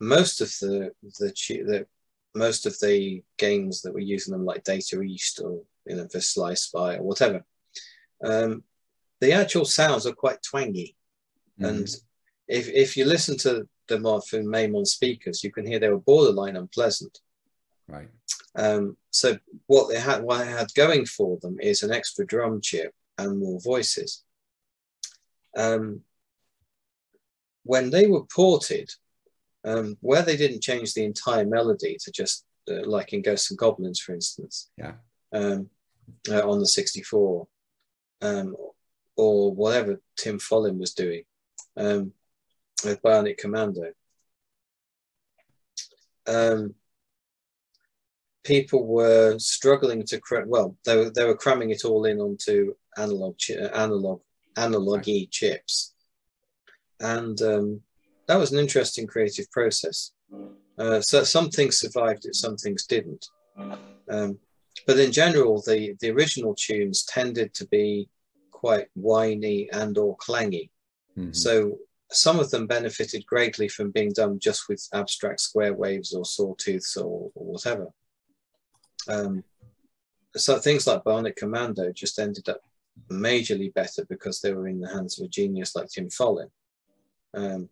Speaker 4: most of the, the, the most of the games that we're using them like Data East or you know Vis Spy or whatever, um, the actual sounds are quite twangy. Mm-hmm. And if if you listen to them off in Maimon speakers, you can hear they were borderline unpleasant.
Speaker 2: Right.
Speaker 4: Um, so what they had what they had going for them is an extra drum chip and more voices. Um, when they were ported, um, where they didn't change the entire melody to just uh, like in Ghosts and Goblins, for instance,
Speaker 2: yeah,
Speaker 4: um, uh, on the 64, um, or whatever Tim Follin was doing um, with Bionic Commando. Um, people were struggling to well, they were, they were cramming it all in onto analog analog analog e chips, and um, that was an interesting creative process. Uh, so some things survived it, some things didn't. Um, but in general, the, the original tunes tended to be quite whiny and or clangy. Mm-hmm. So some of them benefited greatly from being done just with abstract square waves or sawtooths or, or whatever. Um, so things like Bionic Commando just ended up majorly better because they were in the hands of a genius like Tim Follin. Um,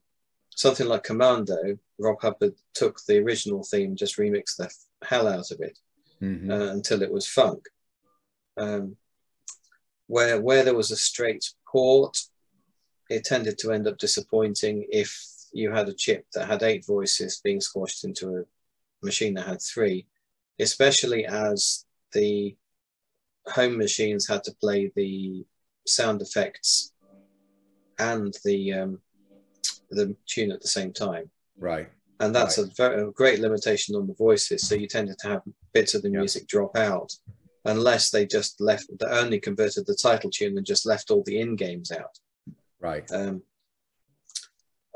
Speaker 4: something like Commando, Rob Hubbard took the original theme, just remixed the hell out of it mm-hmm. uh, until it was funk. Um, where where there was a straight port, it tended to end up disappointing if you had a chip that had eight voices being squashed into a machine that had three, especially as the home machines had to play the sound effects and the um, the tune at the same time.
Speaker 2: Right.
Speaker 4: And that's right. a, very, a great limitation on the voices. So you tended to have bits of the music drop out unless they just left, they only converted the title tune and just left all the in games out.
Speaker 2: Right.
Speaker 4: Um,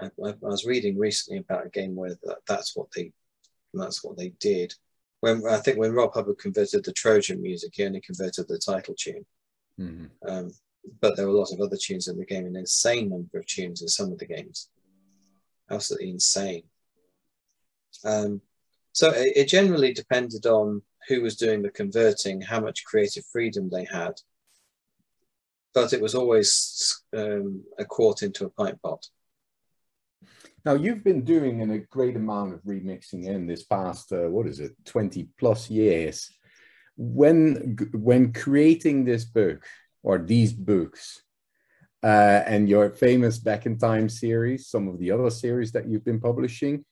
Speaker 4: I, I, was reading recently about a game where that, that's what they that's what they did. When I think when Rob Hubbard converted the Trojan music, he only converted the title tune. Mm-hmm. Um, but there were a lot of other tunes in the game, an insane number of tunes in some of the games absolutely insane. Um, so it, it, generally depended on who was doing the converting, how much creative freedom they had. But it was always um, a quart into a pint pot.
Speaker 2: Now you've been doing in a great amount of remixing in this past, uh, what is it, 20 plus years. When, when creating this book or these books, uh, and your famous Back in Time series, some of the other series that you've been publishing.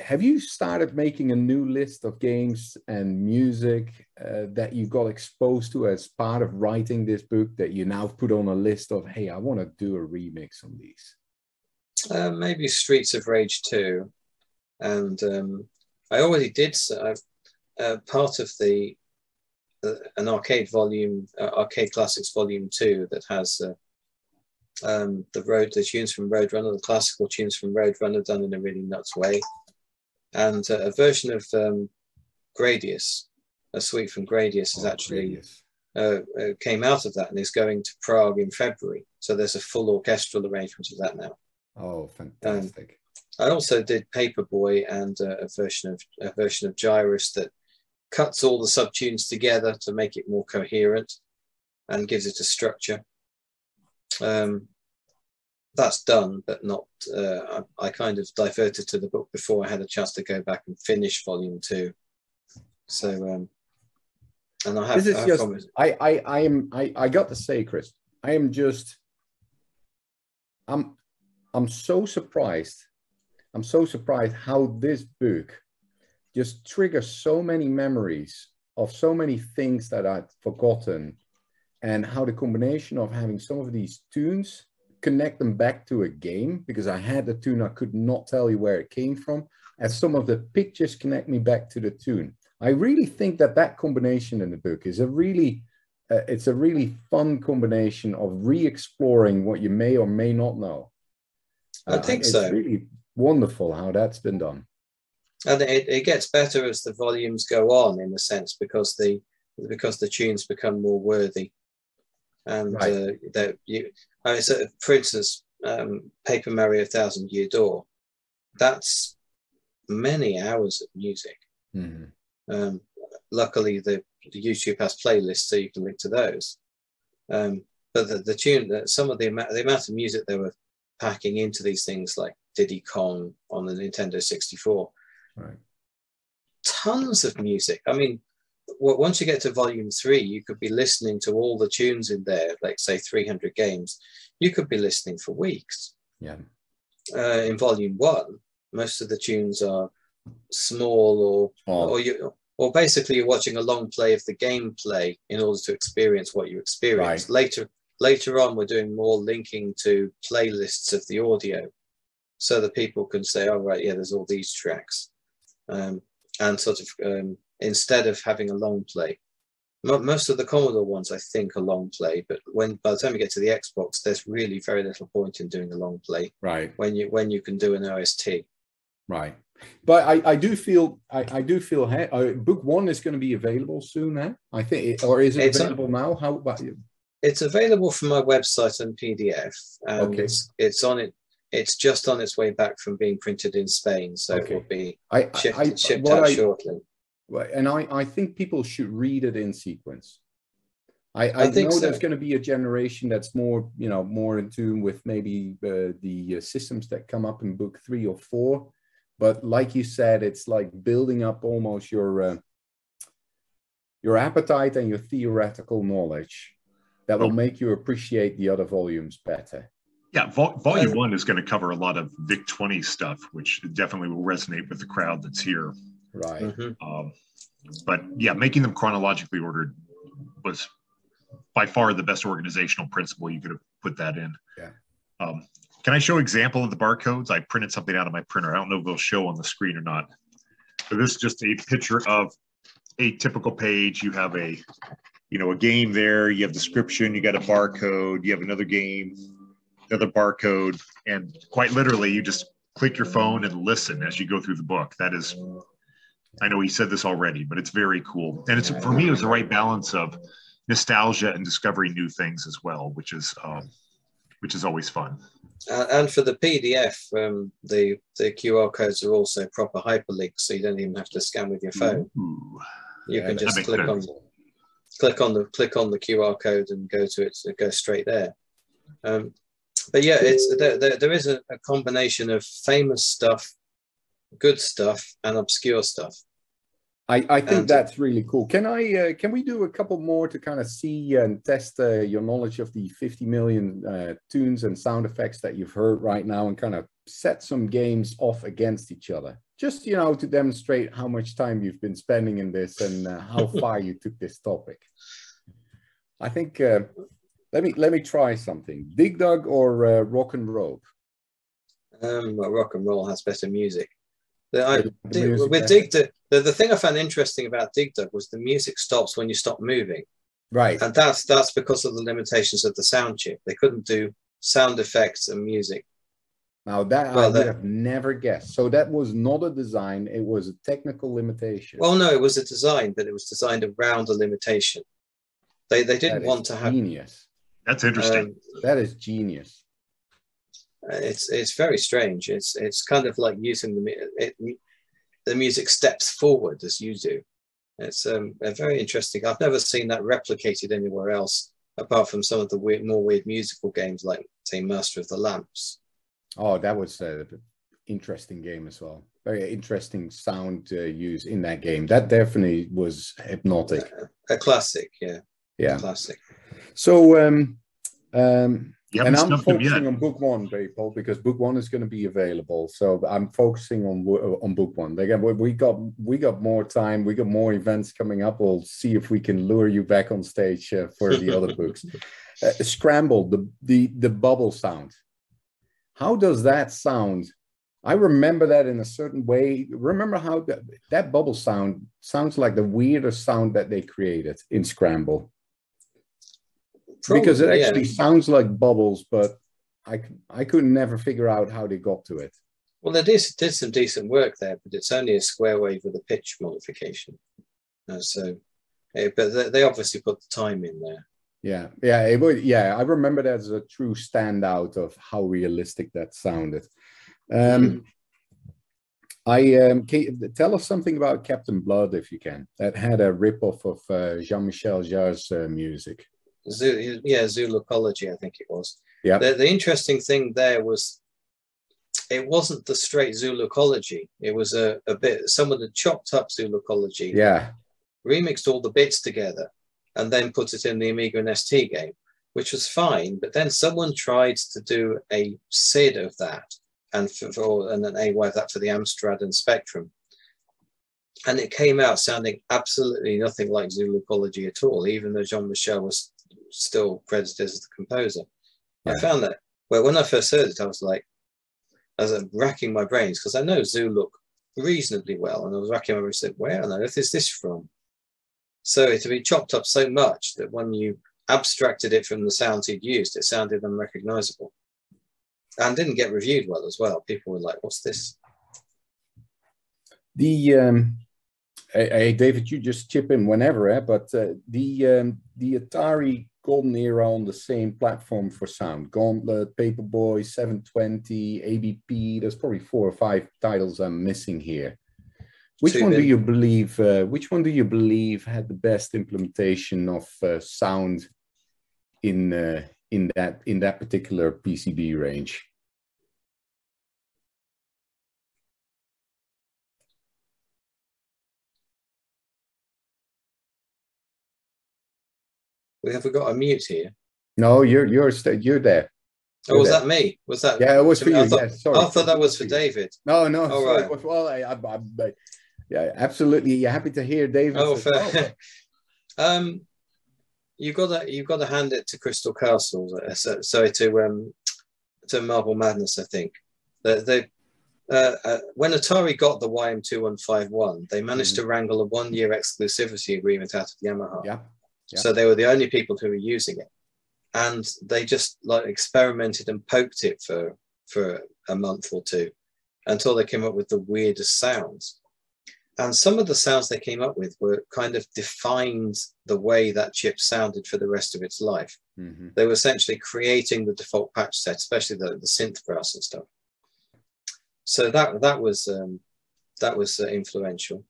Speaker 2: Have you started making a new list of games and music uh, that you got exposed to as part of writing this book that you now put on a list of, hey, I want to do a remix on these?
Speaker 4: Uh, maybe Streets of Rage 2. And um, I already did so. Uh, part of the an arcade volume, uh, arcade classics volume two that has uh, um, the road, the tunes from Roadrunner, the classical tunes from Roadrunner done in a really nuts way, and uh, a version of um, Gradius, a suite from Gradius, is oh, actually uh, uh, came out of that and is going to Prague in February. So there's a full orchestral arrangement of that now.
Speaker 2: Oh, fantastic!
Speaker 4: Um, I also did Paperboy and uh, a version of a version of Gyruss that cuts all the subtunes together to make it more coherent and gives it a structure. Um, that's done, but not. Uh, I, I, kind of diverted to the book before I had a chance to go back and finish volume two. So, um, and I have.
Speaker 2: This is I, just, I, I, I am. I, I got to say, Chris, I am just. I'm, I'm so surprised. I'm so surprised how this book just triggers so many memories of so many things that I'd forgotten and how the combination of having some of these tunes connect them back to a game because I had the tune, I could not tell you where it came from, as some of the pictures connect me back to the tune. I really think that that combination in the book is a really, uh, it's a really fun combination of re-exploring what you may or may not know.
Speaker 4: I think
Speaker 2: it's
Speaker 4: so.
Speaker 2: really wonderful how that's been done.
Speaker 4: And it, it gets better as the volumes go on in a sense because the because the tunes become more worthy and
Speaker 2: Right.
Speaker 4: uh, that you I mean, so for instance um, paper mario thousand year door that's many hours of music
Speaker 2: Mhm.
Speaker 4: um, luckily the, the youtube has playlists so you can link to those um, but the, the tune that some of the amount the amount of music they were packing into these things like diddy kong on the nintendo 64
Speaker 2: Right.
Speaker 4: tons of music. I mean, once you get to volume three, you could be listening to all the tunes in there, like say 300 games. You could be listening for weeks.
Speaker 2: Yeah.
Speaker 4: Uh, in volume one, most of the tunes are small or
Speaker 2: Oh,
Speaker 4: or you or basically you're watching a long play of the gameplay in order to experience what you experience. Later later on, we're doing more linking to playlists of the audio, so that people can say, "Oh right, yeah, there's all these tracks," um, and sort of um, instead of having a long play. Mo- Most of the Commodore ones, I think, are long play, but when by the time you get to the Xbox, there's really very little point in doing a long play
Speaker 2: right.
Speaker 4: when you when you can do an OST.
Speaker 2: Right. But I, I do feel I, I do feel uh, book one is going to be available soon. Eh? I think, it, or is it
Speaker 4: It's
Speaker 2: available now? How about you?
Speaker 4: It's available from my website and PDF. And
Speaker 2: Okay.
Speaker 4: it's, it's on it. It's just on its way back from being printed in Spain, so
Speaker 2: Okay.
Speaker 4: it will be
Speaker 2: I, I,
Speaker 4: shipped,
Speaker 2: I
Speaker 4: shipped out
Speaker 2: I,
Speaker 4: shortly.
Speaker 2: Right, and I, I think people should read it in sequence. I, I,
Speaker 4: I think
Speaker 2: know
Speaker 4: so.
Speaker 2: there's going to be a generation that's more, you know, more in tune with maybe uh, the uh, systems that come up in book three or four. But like you said, it's like building up almost your uh, your appetite and your theoretical knowledge that will
Speaker 3: Oh.
Speaker 2: make you appreciate the other volumes better.
Speaker 3: Yeah, vol- volume one is going to cover a lot of Vic 20 stuff, which definitely will resonate with the crowd that's here.
Speaker 2: Right.
Speaker 4: Mhm.
Speaker 3: Um, but yeah, making them chronologically ordered was by far the best organizational principle you could have put that in.
Speaker 2: Yeah.
Speaker 3: Um, can I show example of the barcodes? I printed something out of my printer. I don't know if they'll show on the screen or not. So this is just a picture of a typical page. You have a, you know, a game there. You have description. You got a barcode. You have another game, another barcode, and quite literally, you just click your phone and listen as you go through the book. That is I know he said this already, but it's very cool. And it's for me, it was the right balance of nostalgia and discovering new things as well, which is um, which is always fun.
Speaker 4: Uh, and for the PDF, um, the the QR codes are also proper hyperlinks, so you don't even have to scan with your phone.
Speaker 3: Ooh.
Speaker 4: You
Speaker 2: Yeah,
Speaker 4: can just click on
Speaker 3: sense.
Speaker 4: click on the click on the QR code and go to it. It goes straight there. Um, but yeah, it's there, there, there is a, a combination of famous stuff, good stuff, and obscure stuff.
Speaker 2: I, I think
Speaker 4: And-
Speaker 2: that's really cool. Can I uh, can we do a couple more to kind of see and test uh, your knowledge of the 50 million uh, tunes and sound effects that you've heard right now and kind of set some games off against each other? Just you know to demonstrate how much time you've been spending in this and uh, how <laughs> far you took this topic. I think uh, let me let me try something. Dig Dug or uh, Rock and Roll?
Speaker 4: Um, well, rock and roll has better music. The, I,
Speaker 2: The music
Speaker 4: with. Dig Dug, the, the thing I found interesting about Dig Dug was the music stops when you stop moving.
Speaker 2: Right.
Speaker 4: And that's that's because of the limitations of the sound chip. They couldn't do sound effects and music.
Speaker 2: Now that I would have never guessed. So that was not a design; it was a technical limitation.
Speaker 4: Well, no, it was a design, but it was designed around a limitation. They they didn't want to have.
Speaker 2: genius.
Speaker 3: That's interesting.
Speaker 4: Um,
Speaker 2: That is genius.
Speaker 4: it's it's very strange. It's it's kind of like using the it, the music steps forward as you do. It's um a very interesting. I've never seen that replicated anywhere else, apart from some of the weird, more weird musical games like say Master of the Lamps.
Speaker 2: Oh, that was an interesting game as well. Very interesting sound uh, use in that game. That definitely was hypnotic.
Speaker 4: A classic, yeah,
Speaker 2: Yeah.
Speaker 4: classic.
Speaker 2: So, um, um, and I'm
Speaker 3: stumped him yet.
Speaker 2: focusing on book one, people, because book one is going to be available. So I'm focusing on on book one. Again, we- we got we got more time. We got more events coming up. We'll see if we can lure you back on stage uh, for the other <laughs> books. Uh, Scramble, the the the bubble sound. How does that sound? I remember that in a certain way. Remember how that, that bubble sound sounds like the weirdest sound that they created in Scramble because it
Speaker 4: Probably, yeah.
Speaker 2: actually sounds like bubbles, but I I could never figure out how they got to it.
Speaker 4: Well, they did, did some decent work there, but it's only a square wave with a pitch modification. Uh, so, eh, but they, they obviously put the time in there.
Speaker 2: Yeah, yeah, it would. Yeah, I remember that as a true standout of how realistic that sounded. Um, I um, can, tell us something about Captain Blood if you can. That had a ripoff of uh, Jean-Michel Jarre's uh, music.
Speaker 4: Zoo, yeah, Zoolookologie, I think it was.
Speaker 2: Yeah.
Speaker 4: The, the interesting thing there was it wasn't the straight Zoolookologie. It was a, a bit, someone had chopped up Zoolookologie,
Speaker 2: Yeah,
Speaker 4: remixed all the bits together, and then put it in the Amiga and ST game, which was fine. But then someone tried to do a SID of that and for, for and an AY of that for the Amstrad and Spectrum. And it came out sounding absolutely nothing like Zoolookologie at all, even though Jean Michel was still credited as the composer. I found that well when I first heard it, I was like, I was uh, racking my brains because I know Zoolook reasonably well, and I was racking my brains. Said, where on earth is this from? So it had been chopped up so much that when you abstracted it from the sounds he'd used, it sounded unrecognizable, and didn't get reviewed well as well. People were like, "What's this?"
Speaker 2: the um, hey, hey, David, you just chip in whenever, eh? but uh, the um, the Atari golden era on the same platform for sound. Gauntlet, Paperboy, 720, ABP. There's probably four or five titles I'm missing here. Which one do you believe? Uh, which one do you believe had the best implementation of uh, sound in uh, in that in that particular PCB range?
Speaker 4: We have we got a mute here.
Speaker 2: No, you're you're st- you're there.
Speaker 4: Oh,
Speaker 2: You're
Speaker 4: was
Speaker 2: there.
Speaker 4: that me? Was that?
Speaker 2: Yeah, it was for
Speaker 4: I
Speaker 2: you.
Speaker 4: thought-
Speaker 2: yes, sorry.
Speaker 4: I thought that was for David.
Speaker 2: No, no.
Speaker 4: Oh,
Speaker 2: sorry.
Speaker 4: right.
Speaker 2: Well, I, I, I, I- yeah, absolutely. You're happy to hear David.
Speaker 4: Oh,
Speaker 2: says,
Speaker 4: fair. <laughs> um, you got to you got to hand it to Crystal Castles. So, sorry to um to Marble Madness. I think they, they uh, uh, when Atari got the YM2151, they managed to wrangle a one year exclusivity agreement out of Yamaha.
Speaker 2: yeah, yeah.
Speaker 4: So they were the only people who were using it, and they just like experimented and poked it for for a month or two until they came up with the weirdest sounds. And some of the sounds they came up with were kind of defined the way that chip sounded for the rest of its life.
Speaker 2: Mhm.
Speaker 4: They were essentially creating the default patch set, especially the, the synth brass and stuff. So that that was um, that was uh, influential.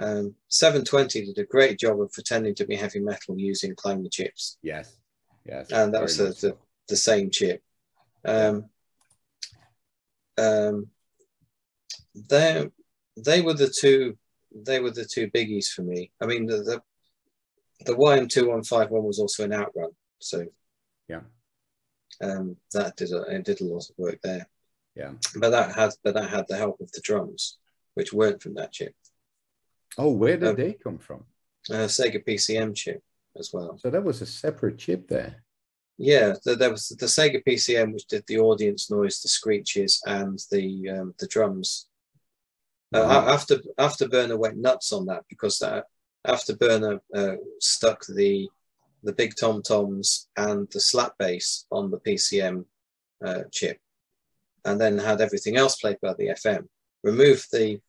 Speaker 4: Um, 720 did a great job of pretending to be heavy metal using clanging chips,
Speaker 2: yes, yes.
Speaker 4: and that was the, the, the same chip. Um, um, they they were the two they were the two biggies for me. I mean the the, the YM2151 was also an outrun, so
Speaker 2: Yeah.
Speaker 4: um, that did a, it did a lot of work there.
Speaker 2: Yeah.
Speaker 4: but that had but that had the help of the drums, which weren't from that chip.
Speaker 2: Oh, where did
Speaker 4: um,
Speaker 2: they come from?
Speaker 4: Uh, Sega PCM chip as well.
Speaker 2: So that was a separate chip there.
Speaker 4: Yeah, there, there was the Sega PCM, which did the audience noise, the screeches, and the um, the drums. Uh,
Speaker 2: Wow.
Speaker 4: a- after Afterburner went nuts on that because that Afterburner uh, stuck the the big tom toms and the slap bass on the PCM uh, chip, and then had everything else played by the FM. Removed the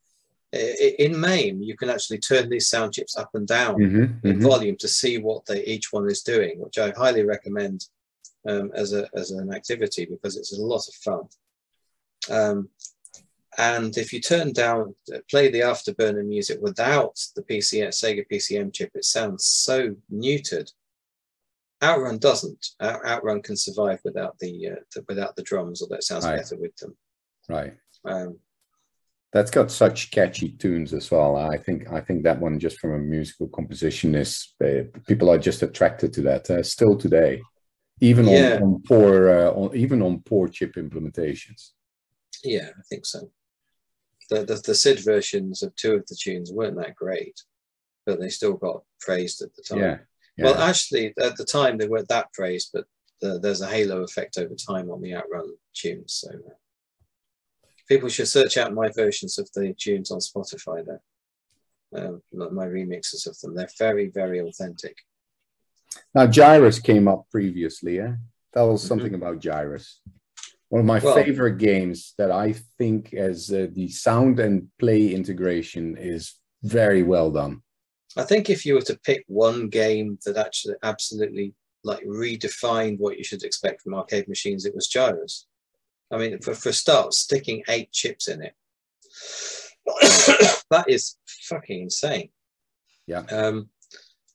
Speaker 4: in MAME, you can actually turn these sound chips up and down
Speaker 2: Mhm,
Speaker 4: in
Speaker 2: mhm.
Speaker 4: volume to see what they each one is doing, which I highly recommend um, as a as an activity because it's a lot of fun. Um, and if you turn down, play the afterburner music without the PCM Sega PCM chip, it sounds so neutered. Outrun doesn't. Out- Outrun can survive without the, uh, the without the drums, although it sounds
Speaker 2: Right.
Speaker 4: better with them.
Speaker 2: Right.
Speaker 4: Um,
Speaker 2: That's got such catchy tunes as well. I think I think that one just from a musical composition is uh, people are just attracted to that uh, still today. even
Speaker 4: Yeah.
Speaker 2: on, on poor, uh, on, even on poor chip implementations.
Speaker 4: Yeah, I think so. The, the the SID versions of two of the tunes weren't that great, but they still got praised at the time.
Speaker 2: Yeah. yeah.
Speaker 4: Well, actually, at the time they weren't that praised, but the, there's a halo effect over time on the Outrun tunes. So uh, people should search out my versions of the tunes on Spotify. There, um, my remixes of them. They're very, very authentic.
Speaker 2: Now, Gyruss came up previously. Yeah, tell
Speaker 4: Mm-hmm.
Speaker 2: us something about Gyruss. One of my
Speaker 4: Well-
Speaker 2: favorite games that I think as uh, the sound and play integration is very well done.
Speaker 4: I think if you were to pick one game that actually absolutely like redefined what you should expect from arcade machines, it was Gyruss. I mean, for, for a start, sticking eight chips in it, <coughs> that is fucking insane.
Speaker 2: Yeah.
Speaker 4: Um,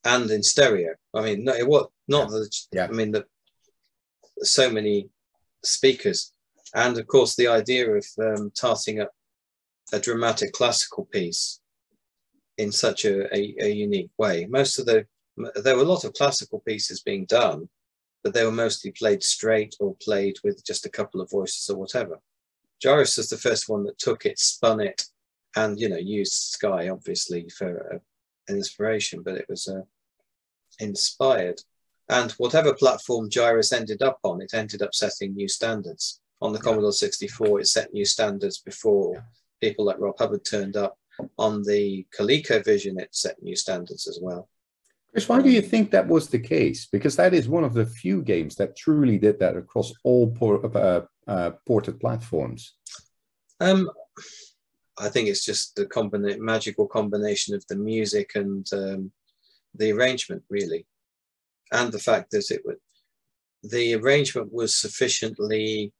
Speaker 4: and in stereo. I mean, no, it was not the.
Speaker 2: Yeah.
Speaker 4: I mean, the so many speakers, and of course the idea of um, tarting up a dramatic classical piece in such a, a, a unique way. Most of the there were a lot of classical pieces being done, but they were mostly played straight or played with just a couple of voices or whatever. Gyruss was the first one that took it, spun it, and you know used Sky obviously for uh, inspiration, but it was uh, inspired. And whatever platform Gyruss ended up on, it ended up setting new standards. On the
Speaker 2: Yeah.
Speaker 4: Commodore 64, it set new standards before
Speaker 2: Yeah.
Speaker 4: people like Rob Hubbard turned up. On the ColecoVision, it set new standards as well.
Speaker 2: Chris, why do you think that was the case? Because that is one of the few games that truly did that across all por- uh, uh, ported platforms.
Speaker 4: Um, I think it's just the combina- magical combination of the music and um, the arrangement, really, and the fact that it would the arrangement was sufficiently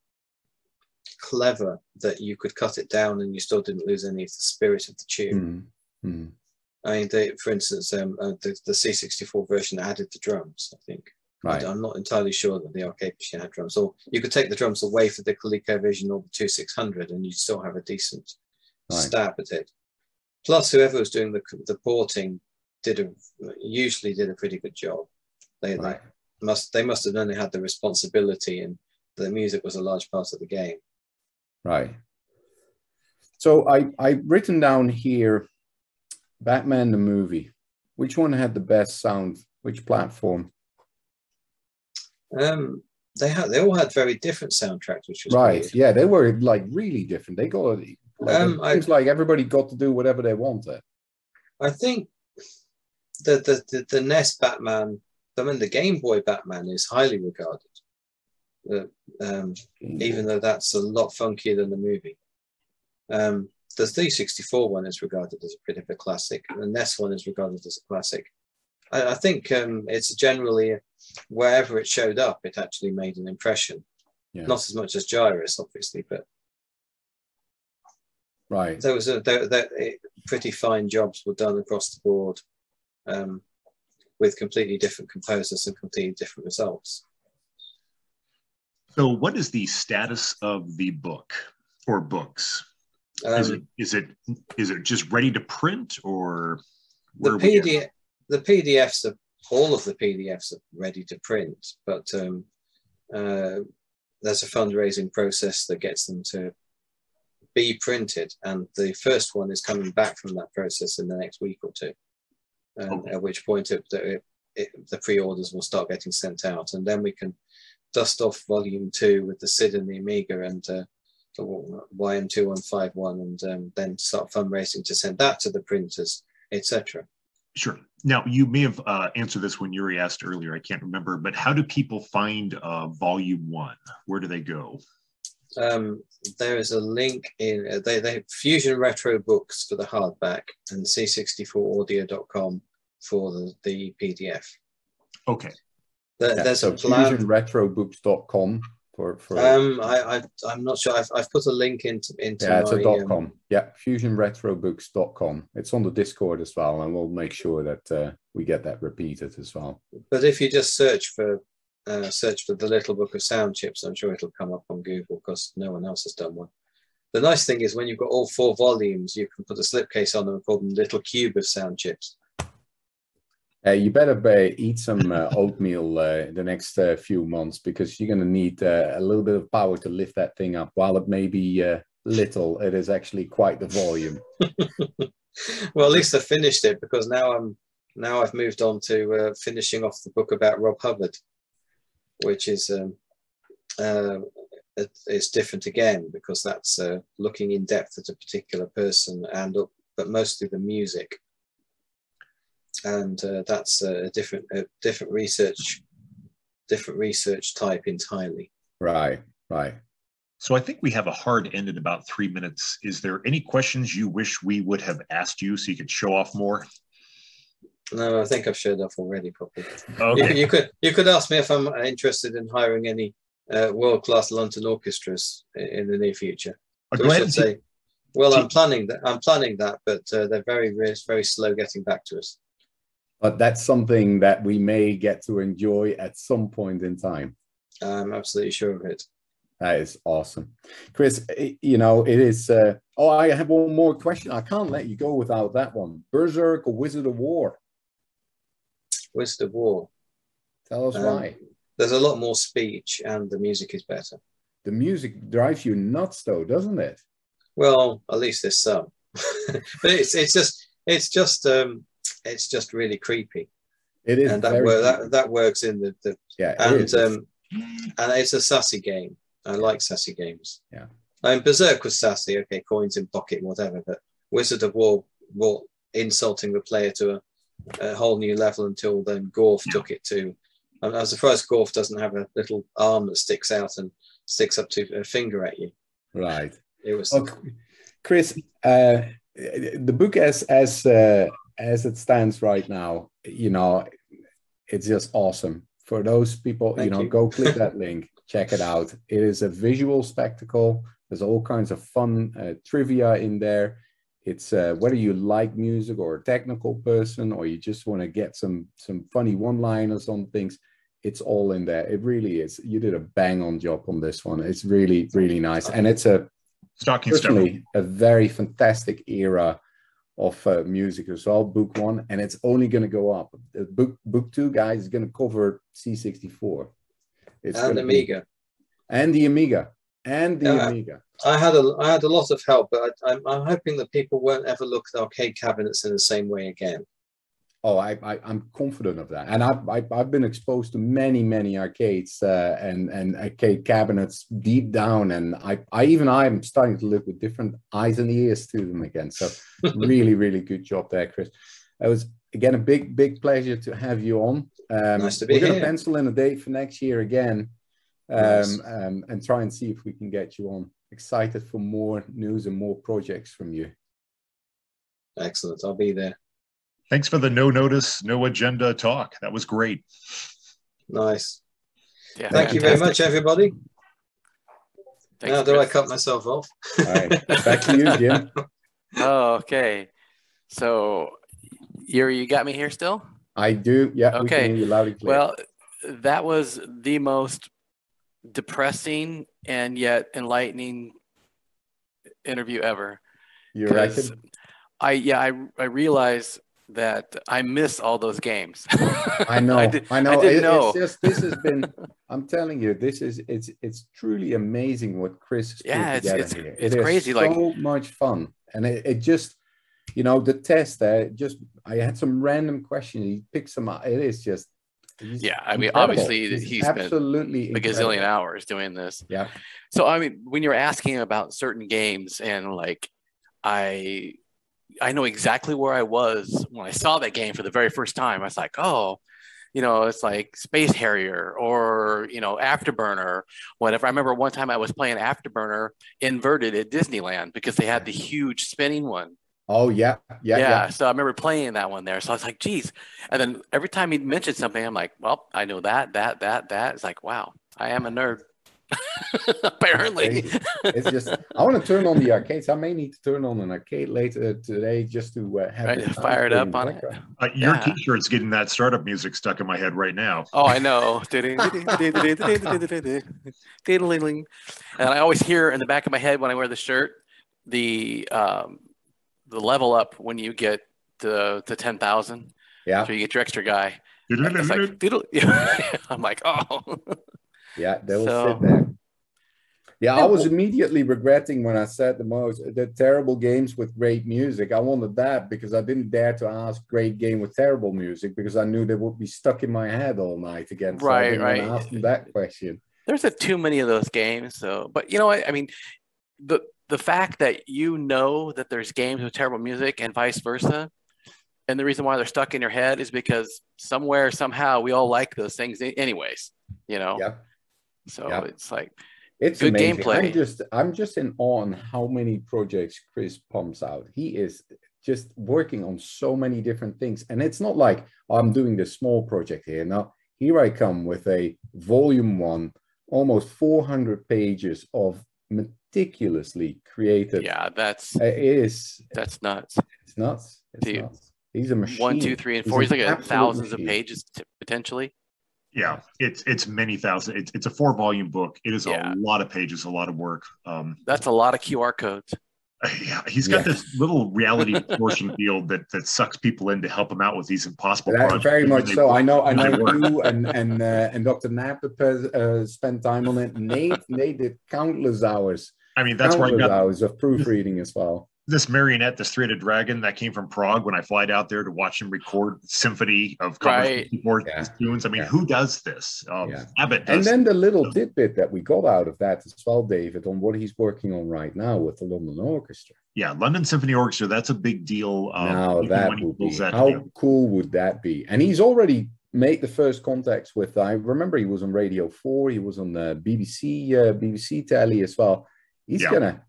Speaker 4: clever that you could cut it down and you still didn't lose any of the spirit of the tune.
Speaker 2: Mm, mm.
Speaker 4: I mean, they, for instance, um, uh, the, the C64 version added the drums. I think
Speaker 2: Right.
Speaker 4: I'm not entirely sure that the arcade machine had drums. Or you could take the drums away for the ColecoVision or the 2600 and you'd still have a decent
Speaker 2: Right.
Speaker 4: stab at it. Plus, whoever was doing the, the porting did a usually did a pretty good job. They, they
Speaker 2: Right.
Speaker 4: must they must have only had the responsibility, and the music was a large part of the game.
Speaker 2: Right. So I I written down here, Batman the movie. Which one had the best sound? Which platform?
Speaker 4: Um, they had they all had very different soundtracks, which was
Speaker 2: Right. Yeah, they were like really different. They got like,
Speaker 4: Um,
Speaker 2: it
Speaker 4: I-
Speaker 2: seems like everybody got to do whatever they wanted.
Speaker 4: I think the the the, the NES Batman, I mean the Game Boy Batman is highly regarded. Uh, um, even though that's a lot funkier than the movie. Um, the C64 one is regarded as a bit of a classic, and the NES one is regarded as a classic. I, I think um, it's generally wherever it showed up, it actually made an impression.
Speaker 2: Yeah.
Speaker 4: Not as much as Gyruss, obviously, but
Speaker 2: Right.
Speaker 4: there was a there, there, it, pretty fine jobs were done across the board um, with completely different composers and completely different results.
Speaker 3: So, what is the status of the book or books? Is it
Speaker 4: Um,
Speaker 3: is it is it just ready to print or
Speaker 4: the
Speaker 3: where are we at?
Speaker 4: PDF, the PDFs are all of the PDFs are ready to print, but um, uh, there's a fundraising process that gets them to be printed, and the first one is coming back from that process in the next week or two. Um,
Speaker 3: Okay.
Speaker 4: At which point, it, it, it, the pre-orders will start getting sent out, and then we can dust off Volume Two with the SID and the Amiga and uh, the YM2151, and um, then start fundraising to send that to the printers, etc.
Speaker 3: Sure. Now, you may have uh, answered this when Yuri asked earlier. I can't remember, but how do people find uh, Volume One? Where do they go?
Speaker 4: Um, there is a link in uh, they they Fusion Retro Books for the hardback and C64audio.com for the, the PDF.
Speaker 3: Okay.
Speaker 4: There,
Speaker 2: Yeah,
Speaker 4: there's
Speaker 2: so
Speaker 4: a plan.
Speaker 2: fusionretrobooks.com for for
Speaker 4: Um, I, I I'm not sure. I've, I've put a link into into
Speaker 2: yeah, it's
Speaker 4: my,
Speaker 2: a dot
Speaker 4: um,
Speaker 2: com. Yeah, fusionretrobooks.com. It's on the Discord as well, and we'll make sure that uh, we get that repeated as well.
Speaker 4: But if you just search for uh, search for the Little Book of Sound Chips, I'm sure it'll come up on Google because no one else has done one. The nice thing is when you've got all four volumes, you can put a slipcase on them and call them Little Cube of Sound Chips.
Speaker 2: Uh, you better uh, eat some uh, oatmeal uh, the next uh, few months because you're going to need uh, a little bit of power to lift that thing up. While it may be uh, little, it is actually quite the volume. <laughs>
Speaker 4: well, at least I finished it because now I'm now I've moved on to uh, finishing off the book about Rob Hubbard, which is um, uh, it, it's different again because that's uh, looking in depth at a particular person and but mostly the music, and uh, that's a different a different research different research type entirely.
Speaker 2: Right, right.
Speaker 3: So I think we have a hard end in about three minutes. Is there any questions you wish we would have asked you so you could show off more?
Speaker 4: No, I think I've showed off already Probably.
Speaker 3: Okay.
Speaker 4: You, you could you could ask me if I'm interested in hiring any uh, world class London orchestras in, in the near future.
Speaker 3: Uh,
Speaker 4: So I
Speaker 3: ahead
Speaker 4: should say, well, I'm planning that. I'm planning that, but uh, they're very very very slow getting back to us.
Speaker 2: But that's something that we may get to enjoy at some point in time.
Speaker 4: I'm absolutely sure of it.
Speaker 2: That is awesome. Chris, i- you know, it is. Uh, oh, I have one more question. I can't let you go without that one. Berserk or Wizard of Wor?
Speaker 4: Wizard of Wor.
Speaker 2: Tell us
Speaker 4: Um,
Speaker 2: why.
Speaker 4: There's a lot more speech, and the music is better.
Speaker 2: The music drives you nuts, though, doesn't it?
Speaker 4: Well, at least there's some. <laughs> but it's it's just it's just um it's just really creepy,
Speaker 2: It is
Speaker 4: and that wor- that that works in the the
Speaker 2: yeah,
Speaker 4: and
Speaker 2: is.
Speaker 4: um and it's a sassy game. I like sassy games.
Speaker 2: Yeah.
Speaker 4: I mean, Berserk was sassy. Okay, coins in pocket, whatever. But Wizard of Wor brought insulting the player to a, a whole new level until then Gorf took it to. I'm, I'm surprised Gorf doesn't have a little arm that sticks out and sticks up to a finger at you.
Speaker 2: right.
Speaker 4: It was
Speaker 2: Oh, Chris, uh, the book as as uh, as it stands right now, you know, it's just awesome. For those people, you know,
Speaker 4: you.
Speaker 2: go click <laughs> that link, check it out. It is a visual spectacle. There's all kinds of fun uh, trivia in there. It's uh, whether you like music or a technical person, or you just want to get some some funny one-liners on things. It's all in there. It really is. You did a bang on job on this one. It's really really nice, and it's a
Speaker 3: Stocking
Speaker 2: personally a very fantastic era of uh, music as well book one and it's only going to go up the book book two guys is going to cover c64 it's
Speaker 4: and
Speaker 2: gonna be-
Speaker 4: Amiga.
Speaker 2: and the amiga and the
Speaker 4: Yeah.
Speaker 2: amiga
Speaker 4: I had a I had a lot of help, but I, I'm, I'm hoping that people won't ever look at arcade cabinets in the same way again.
Speaker 2: Oh I, I i'm confident of that and I've, I've i've been exposed to many many arcades uh, and and arcade cabinets deep down and i i even i'm starting to look with different eyes and ears to them again so <laughs> really, really good job there, Chris. It was again a big, big pleasure to have you on. Um,
Speaker 4: Nice to be
Speaker 2: we're going to pencil in a date for next year again, um,
Speaker 4: Nice.
Speaker 2: um, and try and see if we can get you on. Excited for more news and more projects from you.
Speaker 4: Excellent. I'll be there.
Speaker 3: Thanks for the no notice, no agenda talk. That was great.
Speaker 4: Nice.
Speaker 1: Yeah,
Speaker 4: Thank you very much, everybody.
Speaker 1: Thanks,
Speaker 4: now, do I cut myself off?
Speaker 2: All right, back to you, Jim.
Speaker 1: Oh, <laughs> okay. So, Yuri, you got me here still?
Speaker 2: I do. Yeah. we can
Speaker 1: Okay.
Speaker 2: hear you loud and clear.
Speaker 1: Well, that was the most depressing and yet enlightening interview ever.
Speaker 2: you
Speaker 1: 'cause
Speaker 2: reckon?
Speaker 1: I yeah, I I realize that I miss all those games. <laughs> <laughs>
Speaker 2: I know. I,
Speaker 1: did-
Speaker 2: know.
Speaker 1: didn't
Speaker 2: It-
Speaker 1: know.
Speaker 2: It's just this has been. <laughs> I'm telling you, this is it's it's truly amazing what Chris has
Speaker 1: Yeah,
Speaker 2: put
Speaker 1: it's-
Speaker 2: together
Speaker 1: it's-
Speaker 2: here.
Speaker 1: it's
Speaker 2: It is
Speaker 1: crazy, like
Speaker 2: So
Speaker 1: like-
Speaker 2: much fun, and it, it just, you know, the test there. Just I had some random questions. He picked some. Up. It is just.
Speaker 1: Yeah, I mean,
Speaker 2: incredible.
Speaker 1: obviously, he's spent
Speaker 2: absolutely
Speaker 1: a gazillion
Speaker 2: incredible.
Speaker 1: hours doing this.
Speaker 2: Yeah.
Speaker 1: So I mean, when you're asking about certain games and like I I know exactly where I was when I saw that game for the very first time. I was like, oh, you know, it's like Space Harrier or you know, Afterburner, whatever. I remember one time I was playing Afterburner inverted at Disneyland because they had the huge spinning one.
Speaker 2: Oh yeah, yeah,
Speaker 1: Yeah,
Speaker 2: yeah.
Speaker 1: So I remember playing that one there. So I was like, geez. And then every time he mentioned something, I'm like, well, I know that, that, that, that. It's like, wow, I am a nerd. Apparently.
Speaker 2: Crazy. It's just I want to turn on the arcades. I may need to turn on an arcade later today just to uh, have
Speaker 1: Right, it
Speaker 2: fired
Speaker 1: up on
Speaker 2: in
Speaker 1: it.
Speaker 3: Uh, your
Speaker 1: Yeah.
Speaker 3: t-shirt's getting that startup music stuck in my head right now.
Speaker 1: Oh, I know. and I always hear in the back of my head when I wear the shirt the um, the level up when you get to to ten thousand.
Speaker 2: Yeah.
Speaker 1: So you get your extra guy. It's like, fiddle. I'm like, oh.
Speaker 2: Yeah, they will
Speaker 1: So-
Speaker 2: sit there. Yeah, I was immediately regretting when I said the most the terrible games with great music. I wanted that because I didn't dare to ask great game with terrible music because I knew they would be stuck in my head all night again. So I
Speaker 1: Right,
Speaker 2: didn't
Speaker 1: right.
Speaker 2: Ask them that question.
Speaker 1: There's a too many of those games. So, but you know what? I mean, the the fact that you know that there's games with terrible music and vice versa, and the reason why they're stuck in your head is because somewhere somehow we all like those things anyways. You know.
Speaker 2: Yeah,
Speaker 1: So
Speaker 2: Yeah.
Speaker 1: it's like
Speaker 2: it's
Speaker 1: Good
Speaker 2: amazing.
Speaker 1: gameplay.
Speaker 2: I'm just I'm just in awe on how many projects Chris pumps out. He is just working on so many different things, and it's not like "Oh, I'm doing this small project here. Now here I come with a volume one, almost 400 pages of meticulously created.
Speaker 1: yeah, that's
Speaker 2: Uh, it is
Speaker 1: that's nuts.
Speaker 2: it's nuts. It's
Speaker 1: Dude.
Speaker 2: nuts. He's a machine.
Speaker 1: One, two, three, and four. He's
Speaker 2: an
Speaker 1: like
Speaker 2: absolute
Speaker 1: thousands of pages potentially.
Speaker 3: Yeah, it's it's many thousand. It's, it's a four volume book. It is
Speaker 1: Yeah.
Speaker 3: a lot of pages, a lot of work. Um,
Speaker 1: That's a lot of QR codes. <laughs>
Speaker 3: yeah, he's got
Speaker 2: Yeah.
Speaker 3: this little reality <laughs> distortion field that that sucks people in to help him out with these impossible
Speaker 2: That-
Speaker 3: projects.
Speaker 2: very much
Speaker 3: They-
Speaker 2: so. I know. I know you and and uh, and Dr. Knapp uh, spent time on it. Nate, Nate did countless hours,
Speaker 3: I mean, that's where I got
Speaker 2: hours of proofreading as well.
Speaker 3: This marionette, this three-headed dragon that came from Prague. When I flied out there to watch him record symphony of
Speaker 1: Right.
Speaker 3: keyboard
Speaker 2: Yeah.
Speaker 3: tunes, I mean,
Speaker 2: Yeah.
Speaker 3: who does this? Um,
Speaker 2: Yeah.
Speaker 3: Abbott
Speaker 2: And then the little tidbit that we got out of that as well, David, on what he's working on right now with the London Orchestra.
Speaker 3: yeah, London Symphony Orchestra. That's a big deal. Um,
Speaker 2: now that
Speaker 3: when
Speaker 2: would be
Speaker 3: that
Speaker 2: how
Speaker 3: together.
Speaker 2: cool would that be? And he's already made the first contacts with. I remember he was on Radio Four. He was on the BBC uh, BBC telly as well. He's
Speaker 3: Yeah.
Speaker 2: gonna.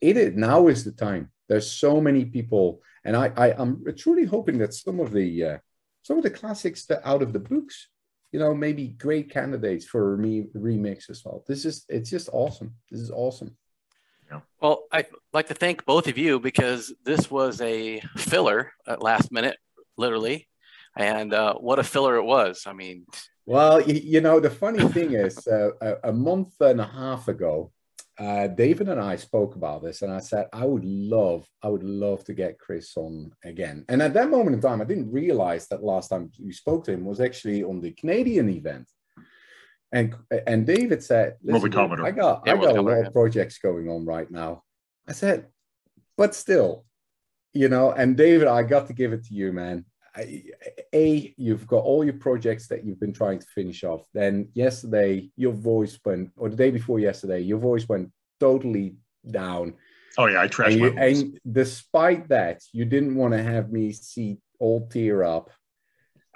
Speaker 2: It is now is the time. There's so many people, and I, I I'm truly hoping that some of the uh, some of the classics that out of the books, you know, maybe great candidates for a re- remix as well. This is it's just awesome. This is awesome. Yeah.
Speaker 1: Well, I'd like to thank both of you because this was a filler at last minute, literally. And uh, what a filler it was. I mean,
Speaker 2: Well, you, you know, the funny thing is, uh, a, a month and a half ago, uh, David and I spoke about this, and I said I would love, I would love to get Chris on again. And at that moment in time, I didn't realize that last time we spoke to him was actually on the Canadian event. And and David said,
Speaker 3: World
Speaker 2: "Listen,
Speaker 3: Commodore.
Speaker 2: I got
Speaker 1: Yeah,
Speaker 2: I got a lot of projects going on right now." I said, "But still, you know." And David, I got to give it to you, man. A, you've got all your projects that you've been trying to finish off. Then yesterday, your voice went, or the day before yesterday, your voice went totally down.
Speaker 3: Oh yeah, I trashed
Speaker 2: And,
Speaker 3: my
Speaker 2: you,
Speaker 3: voice.
Speaker 2: and despite that, you didn't want to have me see all tear up.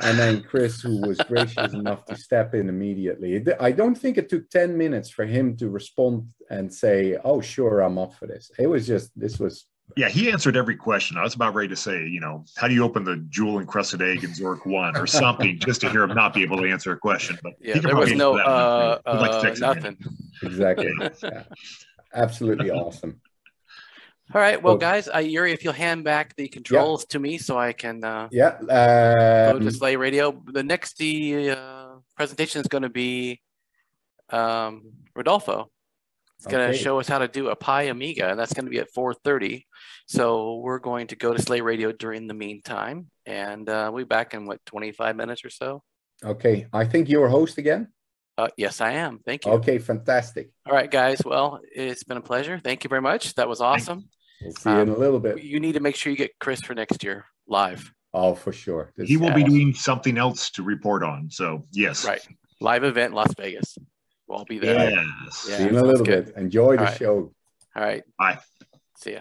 Speaker 2: And then Chris, who was <laughs> gracious enough to step in immediately. I don't think it took 10 minutes for him to respond and say, Oh, sure, I'm up for this. It was just, this was
Speaker 3: Yeah, he answered every question. I was about ready to say, you know, how do you open the jewel encrusted egg in Zork One or something, just to hear him not be able to answer a question. But he
Speaker 1: yeah,
Speaker 3: can
Speaker 1: there was no
Speaker 3: answer that
Speaker 1: uh,
Speaker 3: like to
Speaker 1: uh,
Speaker 3: take some
Speaker 1: nothing.
Speaker 2: exactly. <laughs> yeah. Absolutely awesome.
Speaker 1: All right. Well,
Speaker 2: Well-
Speaker 1: guys, I, Yuri, if you'll hand back the controls to me so I can uh,
Speaker 2: Yeah.
Speaker 1: go to
Speaker 2: Um,
Speaker 1: Slay Radio. The next the, uh, presentation is going to be um, Rodolfo. It's going to
Speaker 2: Okay.
Speaker 1: show us how to do a Pi Amiga, and that's going to be at 4:30. So we're going to go to Slay Radio during the meantime, and uh, we'll be back in what 25 minutes or so.
Speaker 2: okay. I think you're host again.
Speaker 1: Uh, yes, I am. Thank you.
Speaker 2: Okay. Fantastic.
Speaker 1: All right, guys. Well, it's been a pleasure. Thank you very much. That was awesome.
Speaker 2: We'll see you in a
Speaker 1: Um,
Speaker 2: little bit.
Speaker 1: You need to make sure you get Chris for next year live.
Speaker 2: Oh, for sure. This
Speaker 3: He
Speaker 2: is
Speaker 3: will be doing something else to report on. So yes,
Speaker 1: Right. Live event Las Vegas. We'll be there.
Speaker 3: Yes.
Speaker 1: Yeah.
Speaker 2: See you in a little
Speaker 1: good.
Speaker 2: bit. Enjoy the
Speaker 1: All right.
Speaker 2: show.
Speaker 1: All right.
Speaker 3: Bye.
Speaker 1: See ya.